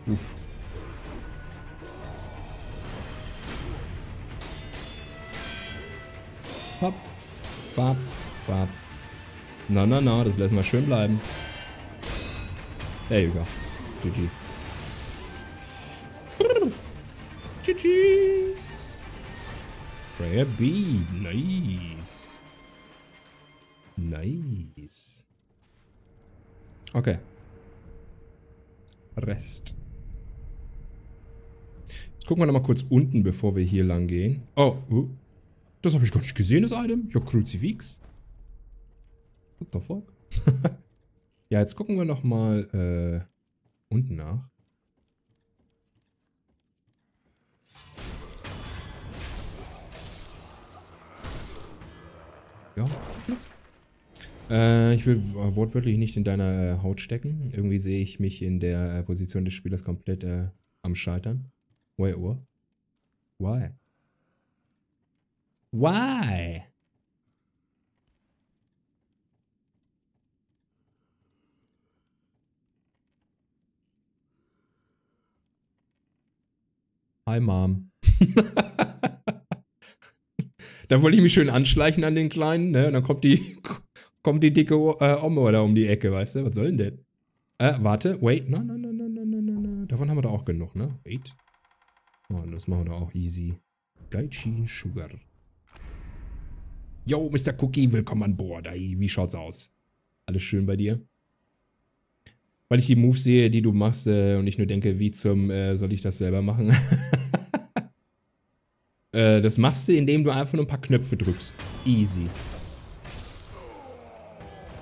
Uff. Hopp. Bap. Bap. Na, na, na, das lassen wir schön bleiben. There you go. GG. GG's. Rare B. Nice. Nice. Okay. Rest. Jetzt gucken wir nochmal kurz unten, bevor wir hier lang gehen. Oh. Das habe ich gar nicht gesehen, das Item. Ja, Kruzifix. What the fuck? ja, jetzt gucken wir nochmal äh, unten nach. Ja. Äh, ich will wortwörtlich nicht in deiner äh, Haut stecken. Irgendwie sehe ich mich in der äh, Position des Spielers komplett äh, am Scheitern. Wait, what? Why? Why? Hi, Mom. da wollte ich mich schön anschleichen an den Kleinen, ne? Und dann kommt die, kommt die dicke äh, Oma da um die Ecke, weißt du? Was soll denn denn? Äh, warte, wait, no, no, no, no, no, no, no. Davon haben wir da auch genug, ne? Wait. Oh, das machen wir da auch easy. Gaichi Sugar. Yo, Mr. Cookie, willkommen an Bord. Ey, wie schaut's aus? Alles schön bei dir? Weil ich die Moves sehe, die du machst äh, und ich nur denke, wie zum äh, soll ich das selber machen? äh, das machst du, indem du einfach nur ein paar Knöpfe drückst. Easy.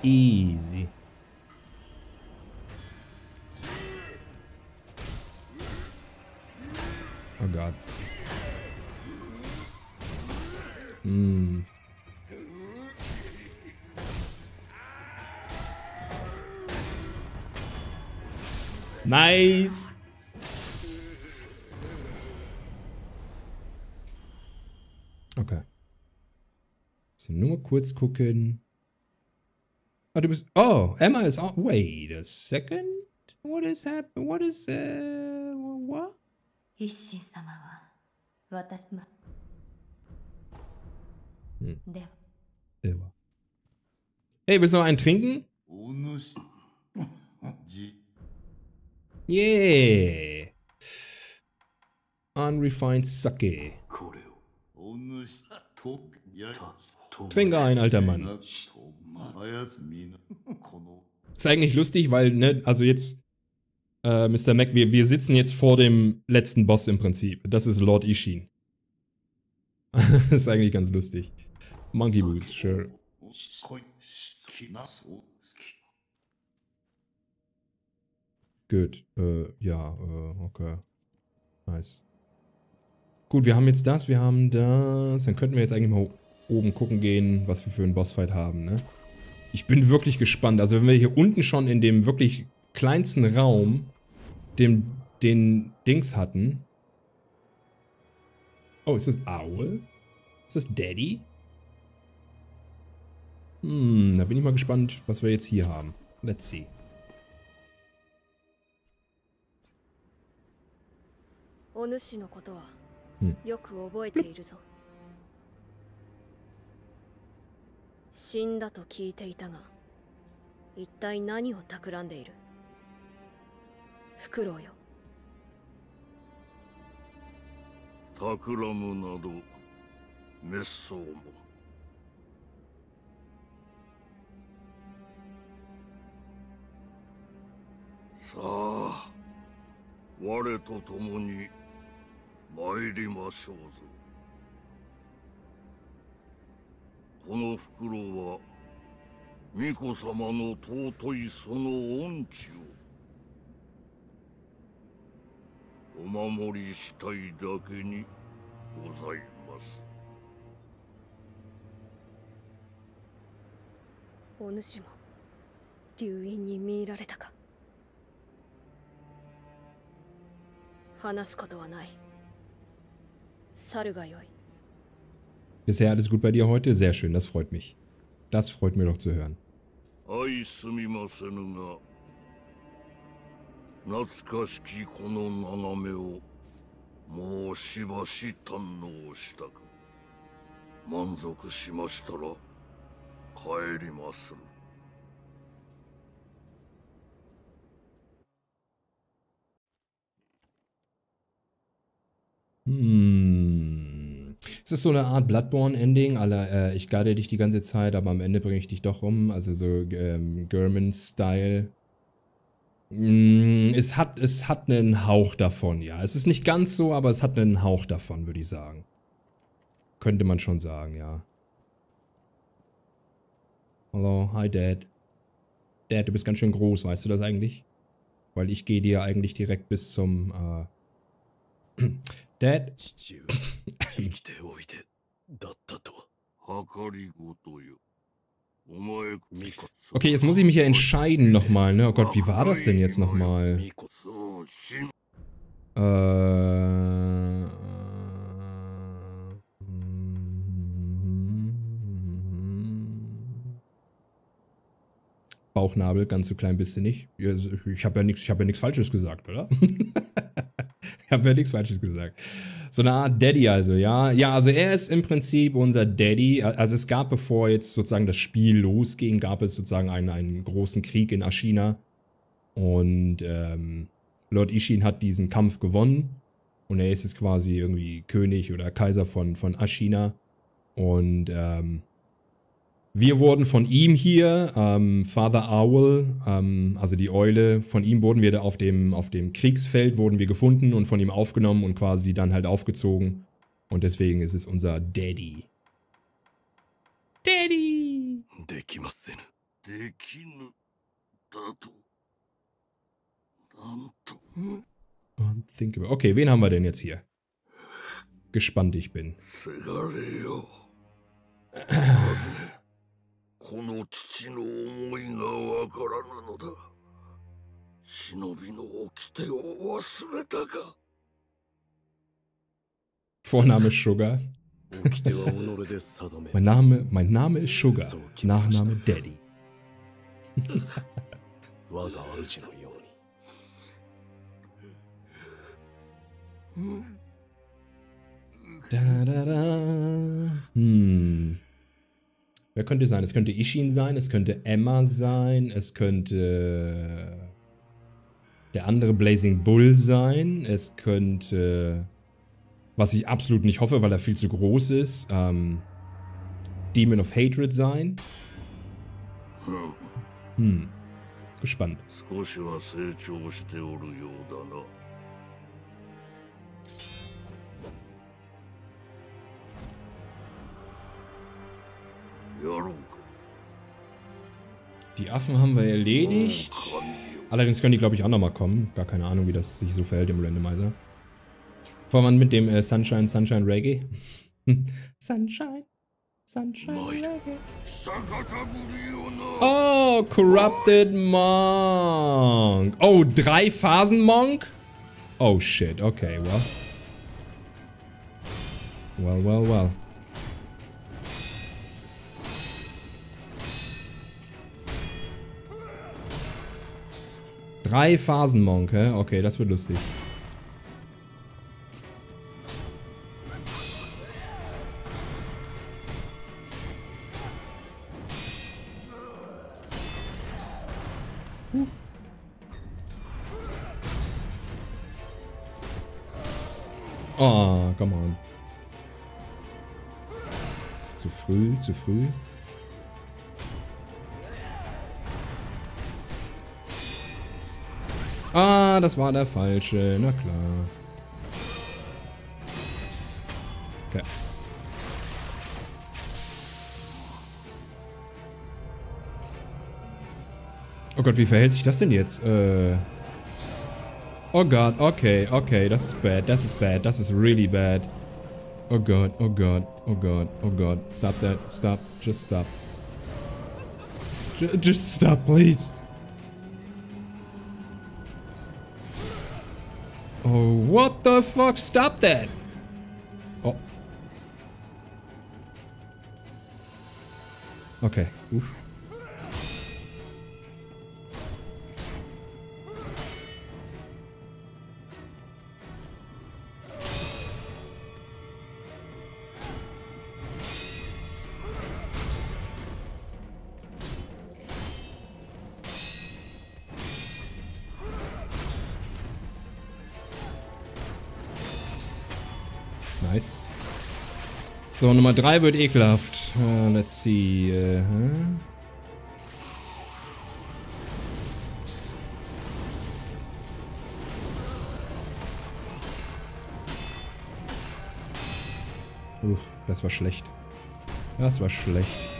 Easy. Oh Gott. Hm. Nice. Okay. So, nur mal kurz gucken. But it was, oh, Emma is on, wait a second. What is happening? What is, uh, what? Hm. Hey, willst du noch einen trinken? Yeah. Unrefined Sake. Tränke ein, alter Mann. Ist eigentlich lustig, weil, ne, also jetzt, äh, Mr. Mac, wir, wir sitzen jetzt vor dem letzten Boss im Prinzip. Das ist Lord Ishin. ist eigentlich ganz lustig. Monkey Boost, sure. Gut, äh, ja, äh, okay. Nice. Gut, wir haben jetzt das, wir haben das. Dann könnten wir jetzt eigentlich mal oben gucken gehen, was wir für einen Bossfight haben, ne? Ich bin wirklich gespannt. Also wenn wir hier unten schon in dem wirklich kleinsten Raum den, den Dings hatten. Oh, ist das Owl? Ist das Daddy? Hm, da bin ich mal gespannt, was wir jetzt hier haben. Let's see. お死んだと聞いていたが一体何を企んでいる？フクロウよ。企むなど滅相も。さあ我と共に参りましょうぞ。この袋は巫女様の尊いその恩知をお守りしたいだけにございます。お主も流因に見入られたか？話すことはない。猿がよい。Bisher alles gut bei dir heute? Sehr schön, das freut mich. Das freut mir doch zu hören. Hm. Es ist so eine Art Bloodborne-Ending, aller äh, ich guide dich die ganze Zeit, aber am Ende bringe ich dich doch um. Also so ähm, German-Style. Mm, es, hat, es hat einen Hauch davon, ja. Es ist nicht ganz so, aber es hat einen Hauch davon, würde ich sagen. Könnte man schon sagen, ja. Hallo, hi Dad. Dad, du bist ganz schön groß, weißt du das eigentlich? Weil ich gehe dir eigentlich direkt bis zum, äh... Dad, 生きておいでだったとは計りごとよお前ミコ Okay, jetzt muss ich mich ja entscheiden nochmal, ne? Oh Gott, wie war das denn jetzt nochmal? ミコそうし Äh. Bauchnabel, ganz so klein bist du nicht. Ja, Ich habe ja nichts, ich habe ja nichts Falsches gesagt, oder? ich habe ja nichts Falsches gesagt. So eine Art Daddy also, ja. Ja, also er ist im Prinzip unser Daddy. Also es gab, bevor jetzt sozusagen das Spiel losging, gab es sozusagen einen, einen großen Krieg in Ashina. Und ähm, Lord Ishin hat diesen Kampf gewonnen. Und er ist jetzt quasi irgendwie König oder Kaiser von, von Ashina. Und ähm, wir wurden von ihm hier, ähm, Father Owl, ähm, also die Eule, von ihm wurden wir da auf dem, auf dem Kriegsfeld, wurden wir gefunden und von ihm aufgenommen und quasi dann halt aufgezogen. Und deswegen ist es unser Daddy. Daddy! Hm? Okay, wen haben wir denn jetzt hier? Gespannt ich bin. この父の思いがわからぬのだ忍びの掟を忘れたか Vorname Sugar. 掟は己で定め Mein Name, mein Name ist Sugar. Nachname Daddy. 我が主のように Da, da, da. Hm. Wer könnte sein? Es könnte Ishin sein, es könnte Emma sein, es könnte der andere Blazing Bull sein, es könnte, was ich absolut nicht hoffe, weil er viel zu groß ist, ähm, Demon of Hatred sein. ふん Hm. Gespannt. 少しは成長しておるようだな Die Affen haben wir erledigt. Allerdings können die, glaube ich, auch nochmal kommen. Gar keine Ahnung, wie das sich so verhält im Randomizer. Vor allem mit dem äh, Sunshine, Sunshine Reggae. Sunshine, Sunshine Reggae. Oh, Corrupted Monk. Oh, drei Phasen Monk? Oh shit, okay, well. Well, well, well. Drei Phasen Monk, hä? Okay, das wird lustig. Oh, come on. Zu früh, zu früh. Das war der falsche. Na klar. Okay. Oh Gott, wie verhält sich das denn jetzt? Äh... Oh Gott, okay, okay, das ist bad, das ist bad, das ist really bad. Oh Gott, oh Gott, oh Gott, oh Gott. Stop that, stop, just stop. Just stop, please. What the fuck? Stop that! Oh. Okay, Uff. So, Nummer 3 wird ekelhaft. Uh, let's see. Uh, huh? Uch, das war schlecht. Das war schlecht.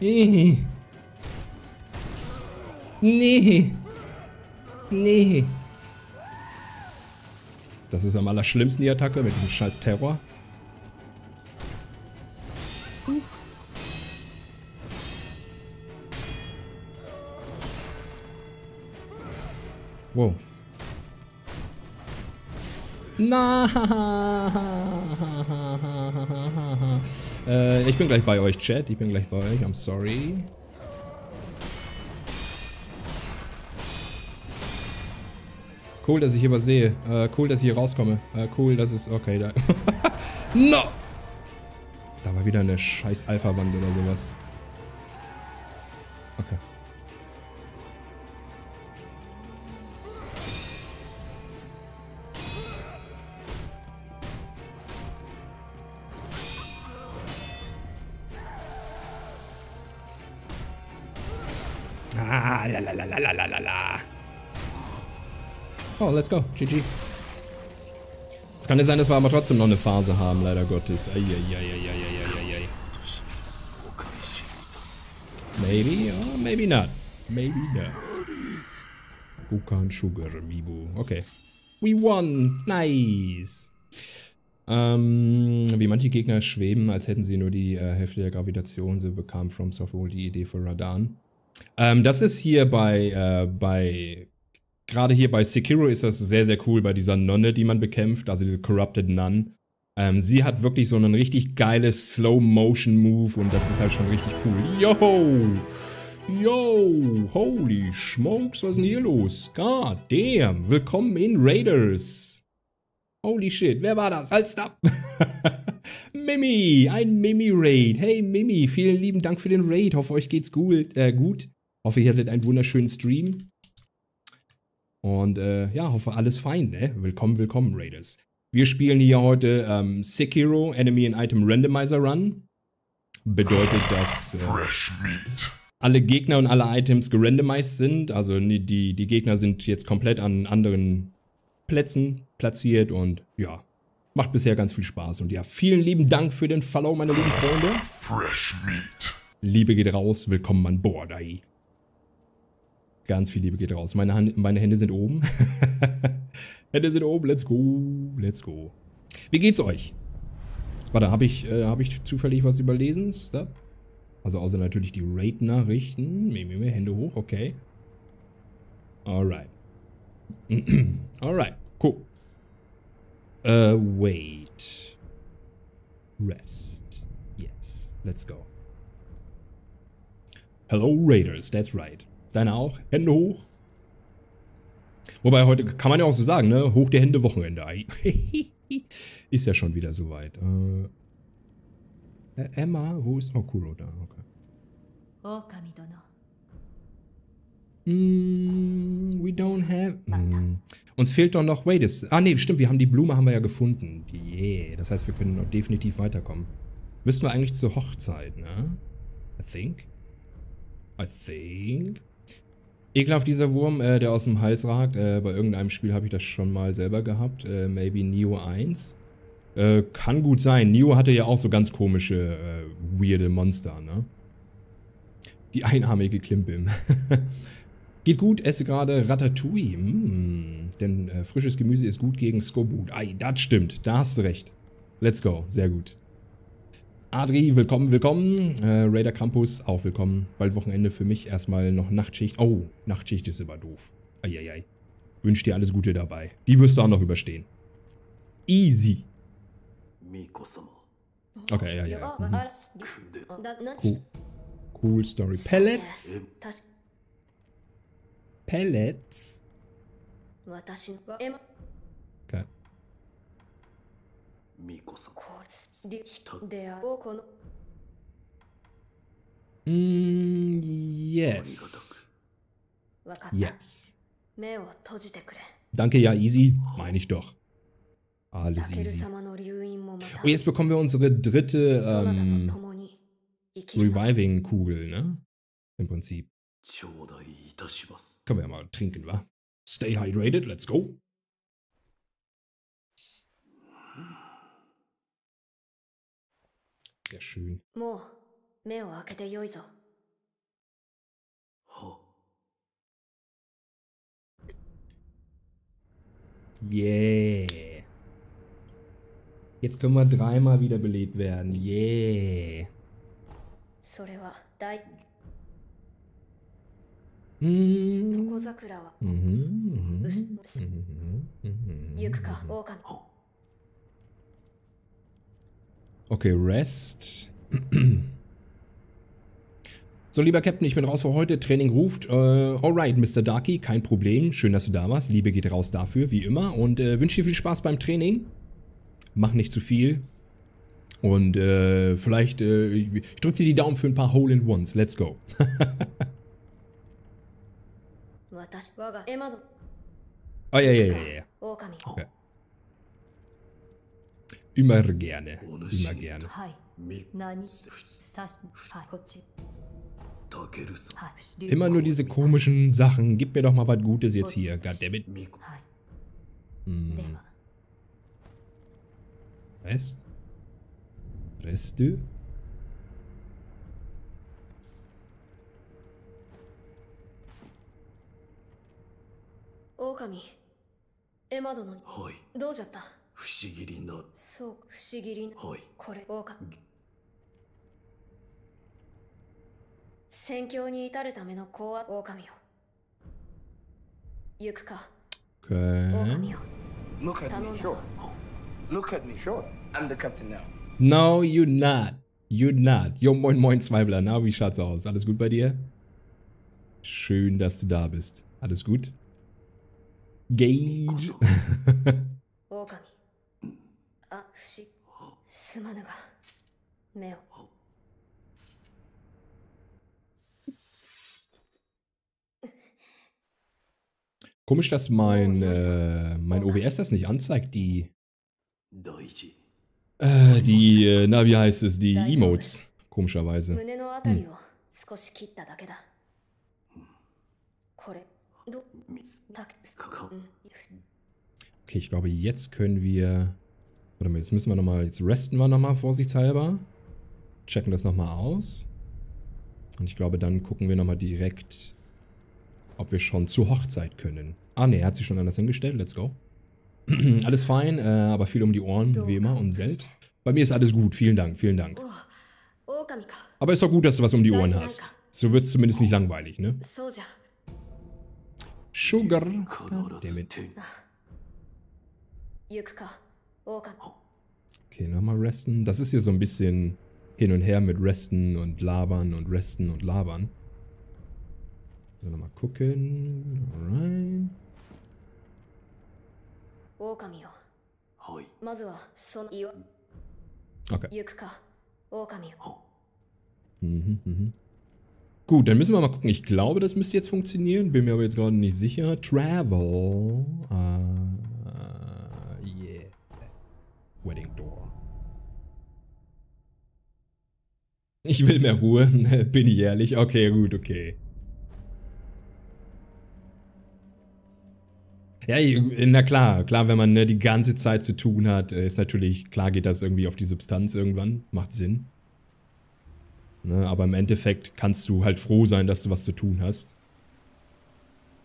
Nee. Nee. Nee. Das ist am allerschlimmsten, die Attacke, mit dem scheiß Terror. Wow. Na. Ich bin gleich bei euch, Chat. Ich bin gleich bei euch. I'm sorry. Cool, dass ich hier was sehe. Äh, cool, dass ich hier rauskomme. Äh, cool, dass es... Okay, da... no! Da war wieder eine scheiß Alpha-Wand oder sowas. Let's go. GG. Es kann ja sein, dass wir aber trotzdem noch eine Phase haben, leider Gottes. Eieieiei. Maybe, or maybe not. Maybe not. Gukan Sugar Amiibo. Okay. We won. Nice. Ähm, wie manche Gegner schweben, als hätten sie nur die äh, Hälfte der Gravitation, so bekam From Software die Idee für Radan. Ähm, das ist hier bei, äh, bei, gerade hier bei Sekiro ist das sehr, sehr cool bei dieser Nonne, die man bekämpft, also diese Corrupted Nun. Ähm, sie hat wirklich so einen richtig geiles Slow-Motion-Move und das ist halt schon richtig cool. Yo! Yo! Holy smokes, was ist denn hier los? God damn! Willkommen in Raiders! Holy shit, wer war das? Halt, stopp! Mimi, ein Mimi-Raid. Hey Mimi, vielen lieben Dank für den Raid. Hoffe, euch geht's gut. Äh, gut. Hoffe, ihr hattet einen wunderschönen Stream. Und äh, ja, hoffe, alles fein, ne? Willkommen, willkommen, Raiders. Wir spielen hier heute ähm, Sekiro Enemy and Item Randomizer Run. Bedeutet, dass äh, alle Gegner und alle Items gerandomized sind. Also die, die Gegner sind jetzt komplett an anderen Plätzen platziert und ja, macht bisher ganz viel Spaß. Und ja, vielen lieben Dank für den Follow, meine lieben Freunde. Fresh Meat. Liebe geht raus, willkommen an Bord. Ganz viel Liebe geht raus. Meine, Hand, meine Hände sind oben. Hände sind oben, let's go, let's go. Wie geht's euch? Warte, habe ich, äh, hab ich zufällig was überlesen? Stop. Also außer natürlich die Raid-Nachrichten. Hände hoch, okay. Alright. Alright, cool. Uh, wait. Rest. Yes, let's go. Hello Raiders, that's right. Deine auch? Hände hoch. Wobei heute kann man ja auch so sagen, ne? Hoch die Hände Wochenende. ist ja schon wieder soweit. Äh, Emma, wo ist oh, Kuro da? Okay. Mm, we don't have. Mm. Uns fehlt doch noch. Wait. Ah, nee, stimmt, wir haben die Blume haben wir ja gefunden. Yeah. Das heißt, wir können noch definitiv weiterkommen. Müssten wir eigentlich zur Hochzeit, ne? I think. I think. Ekelhaft dieser Wurm, äh, der aus dem Hals ragt. Äh, bei irgendeinem Spiel habe ich das schon mal selber gehabt. Äh, maybe Neo 1. Äh, kann gut sein. Neo hatte ja auch so ganz komische, äh, weirde Monster, ne? Die einarmige Klimbim. Geht gut, esse gerade Ratatouille. Mm, denn äh, frisches Gemüse ist gut gegen Skorbut. Ei, das stimmt. Da hast du recht. Let's go. Sehr gut. Adri, willkommen, willkommen. Äh, Raider Campus, auch willkommen. Bald Wochenende für mich. Erstmal noch Nachtschicht. Oh, Nachtschicht ist aber doof. Eieiei. Wünsch dir alles Gute dabei. Die wirst du auch noch überstehen. Easy. Okay, ja, ja. Mhm. Cool. Cool Story. Pellets. Pellets. Okay. Mm, yes. Yes. Danke, ja, easy. Meine ich doch. Alles easy. Oh, jetzt bekommen wir unsere dritte ähm, Reviving-Kugel, ne? Im Prinzip. Können wir ja mal trinken, wa? Stay hydrated, let's go. Sehr schön. Mo, meo akete Yeah. Jetzt können wir dreimal wiederbelebt werden. Yeah. Mhm. Mhm. Mhm. Mhm. Mhm. Mhm. Okay, Rest. So, lieber Captain, ich bin raus für heute. Training ruft. Uh, alright, Mr. Darky, kein Problem. Schön, dass du da warst. Liebe geht raus dafür, wie immer. Und äh, wünsche dir viel Spaß beim Training. Mach nicht zu viel. Und äh, vielleicht, äh, ich drücke dir die Daumen für ein paar Hole-in-Ones. Let's go. Oh ja, ja, ja, ja. Okay. Immer gerne. Immer gerne. Immer nur diese komischen Sachen. Gib mir doch mal was Gutes jetzt hier. Goddammit. はい Hm. では Rest? Reste? 狼エマ殿にはいどうじゃった 不思議りなそう不思議りなはいこれ狼戦況に至るための講話狼よ行くか Okay. 狼よ Look at 頼ん me, だぞ sure. Look at me, sure. I'm the captain now. No, you're not. You're not. Jo, moin, moin, Zweibler. Na, wie schaut's aus? Alles gut bei dir? Schön, dass du da bist. Alles gut? Gage. 狼あ不思すまぬが目を Komisch, dass mein, äh, mein OBS das nicht anzeigt, die, 大事 äh, die, äh, na, wie heißt es, die Emotes. Komischerweise. 胸のあたりを少し切っただけだ、これどたかうん Okay, ich glaube, jetzt können wir. Warte mal, jetzt müssen wir nochmal, jetzt resten wir nochmal vorsichtshalber. Checken das nochmal aus. Und ich glaube, dann gucken wir nochmal direkt, ob wir schon zur Hochzeit können. Ah ne, er hat sich schon anders hingestellt, let's go. alles fein, äh, aber viel um die Ohren, wie immer, und selbst. Bei mir ist alles gut, vielen Dank, vielen Dank. Aber ist doch gut, dass du was um die Ohren hast. So wird es zumindest nicht langweilig, ne? Sugar. Goddammit. 手に行くか狼 Okay, nochmal resten. Das ist hier so ein bisschen hin und her mit resten und labern und resten und labern. So, nochmal gucken. Alright. 狼よはいまずはその岩 Okay. 行くか狼よ Mhm, mhm. Gut, dann müssen wir mal gucken. Ich glaube, das müsste jetzt funktionieren. Bin mir aber jetzt gerade nicht sicher. Travel. Uh, Ich will mehr Ruhe. Bin ich ehrlich. Okay, gut, okay. Ja, na klar, klar, wenn man ne, die ganze Zeit zu tun hat, äh, ist natürlich, klar geht das irgendwie auf die Substanz irgendwann, macht Sinn. Ne, aber im Endeffekt kannst du halt froh sein, dass du was zu tun hast.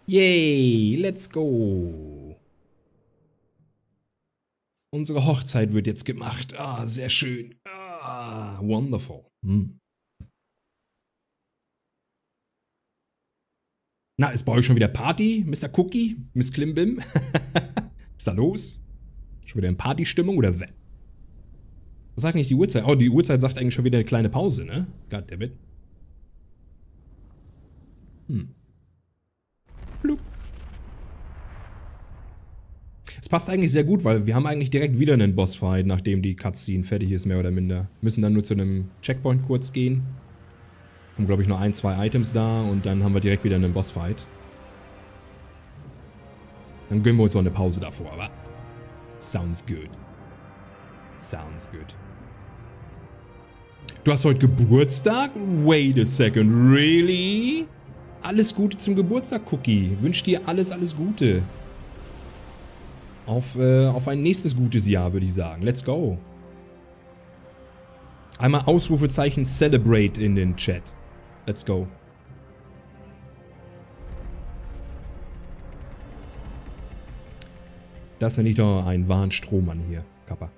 Yay, let's go. Unsere Hochzeit wird jetzt gemacht. Ah, sehr schön. Ah, wonderful. Hm. Na, ist bei euch schon wieder Party, Mr. Cookie, Miss Klimbim? ist da los? Schon wieder in Partystimmung oder was? Was sagt nicht die Uhrzeit? Oh, die Uhrzeit sagt eigentlich schon wieder eine kleine Pause, ne? Goddammit. Hm. Es passt eigentlich sehr gut, weil wir haben eigentlich direkt wieder einen Bossfight, nachdem die Cutscene fertig ist, mehr oder minder. Müssen dann nur zu einem Checkpoint kurz gehen. Haben, glaube ich, nur ein, zwei Items da und dann haben wir direkt wieder einen Bossfight. Dann gönnen wir uns noch eine Pause davor, aber... Sounds good. Sounds good. Du hast heute Geburtstag? Wait a second, really? Alles Gute zum Geburtstag, Cookie. Wünsch dir alles, alles Gute. Auf, äh, auf ein nächstes gutes Jahr, würde ich sagen. Let's go. Einmal Ausrufezeichen Celebrate in den Chat. Let's go. Das nenne ich doch einen wahren Strohmann hier, Kappa.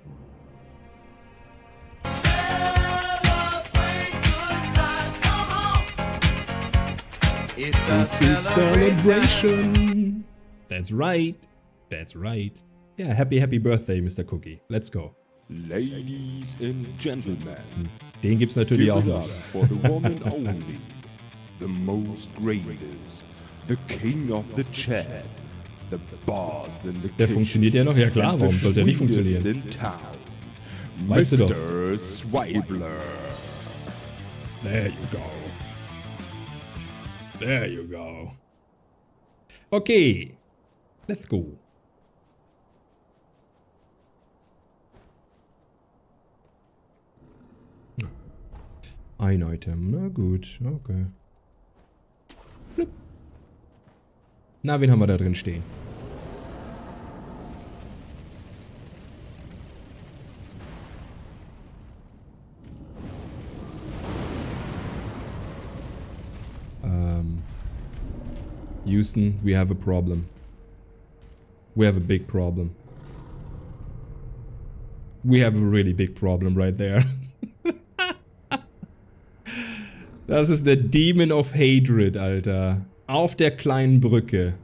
It's a celebration. That's right. That's right. Yeah, happy, happy birthday, Mr. Cookie. Let's go. Ladies and gentlemen, Den gibt's natürlich auch noch. for the one and only, the most greatest, the king of the chat, the boss in the Der funktioniert ja noch? Ja klar, warum sollte er nicht funktionieren? town, Weißt du doch. Mr. Swibler. There you go. There you go. Okay. Let's go. Ein Item, na gut, okay. Na, wen haben wir da drin stehen? Um, Houston, we have a problem. We have a big problem. We have a really big problem right there. das ist der Demon of Hatred, Alter. Auf der kleinen Brücke.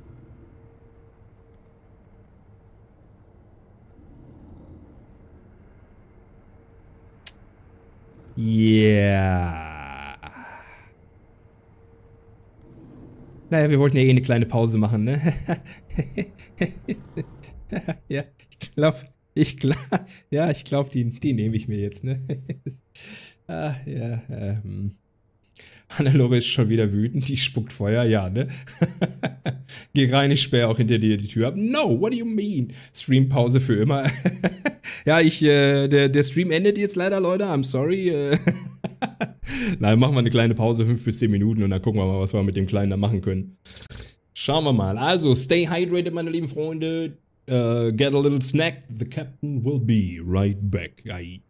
Yeah. Naja, wir wollten ja eh eine kleine Pause machen, ne? ja, ich glaube, ich glaube, ja, ich glaube, die, die nehme ich mir jetzt, ne? ah, ja, ähm. Hannelore ist schon wieder wütend, die spuckt Feuer, ja, ne? Geh rein, ich sperre auch hinter dir die Tür ab. No, what do you mean? Streampause für immer. ja, ich, äh, der, der Stream endet jetzt leider, Leute, I'm sorry. Äh. Nein, machen wir eine kleine Pause, 5 bis 10 Minuten und dann gucken wir mal, was wir mit dem Kleinen da machen können. Schauen wir mal. Also, stay hydrated, meine lieben Freunde. Uh, get a little snack. The captain will be right back. Aye.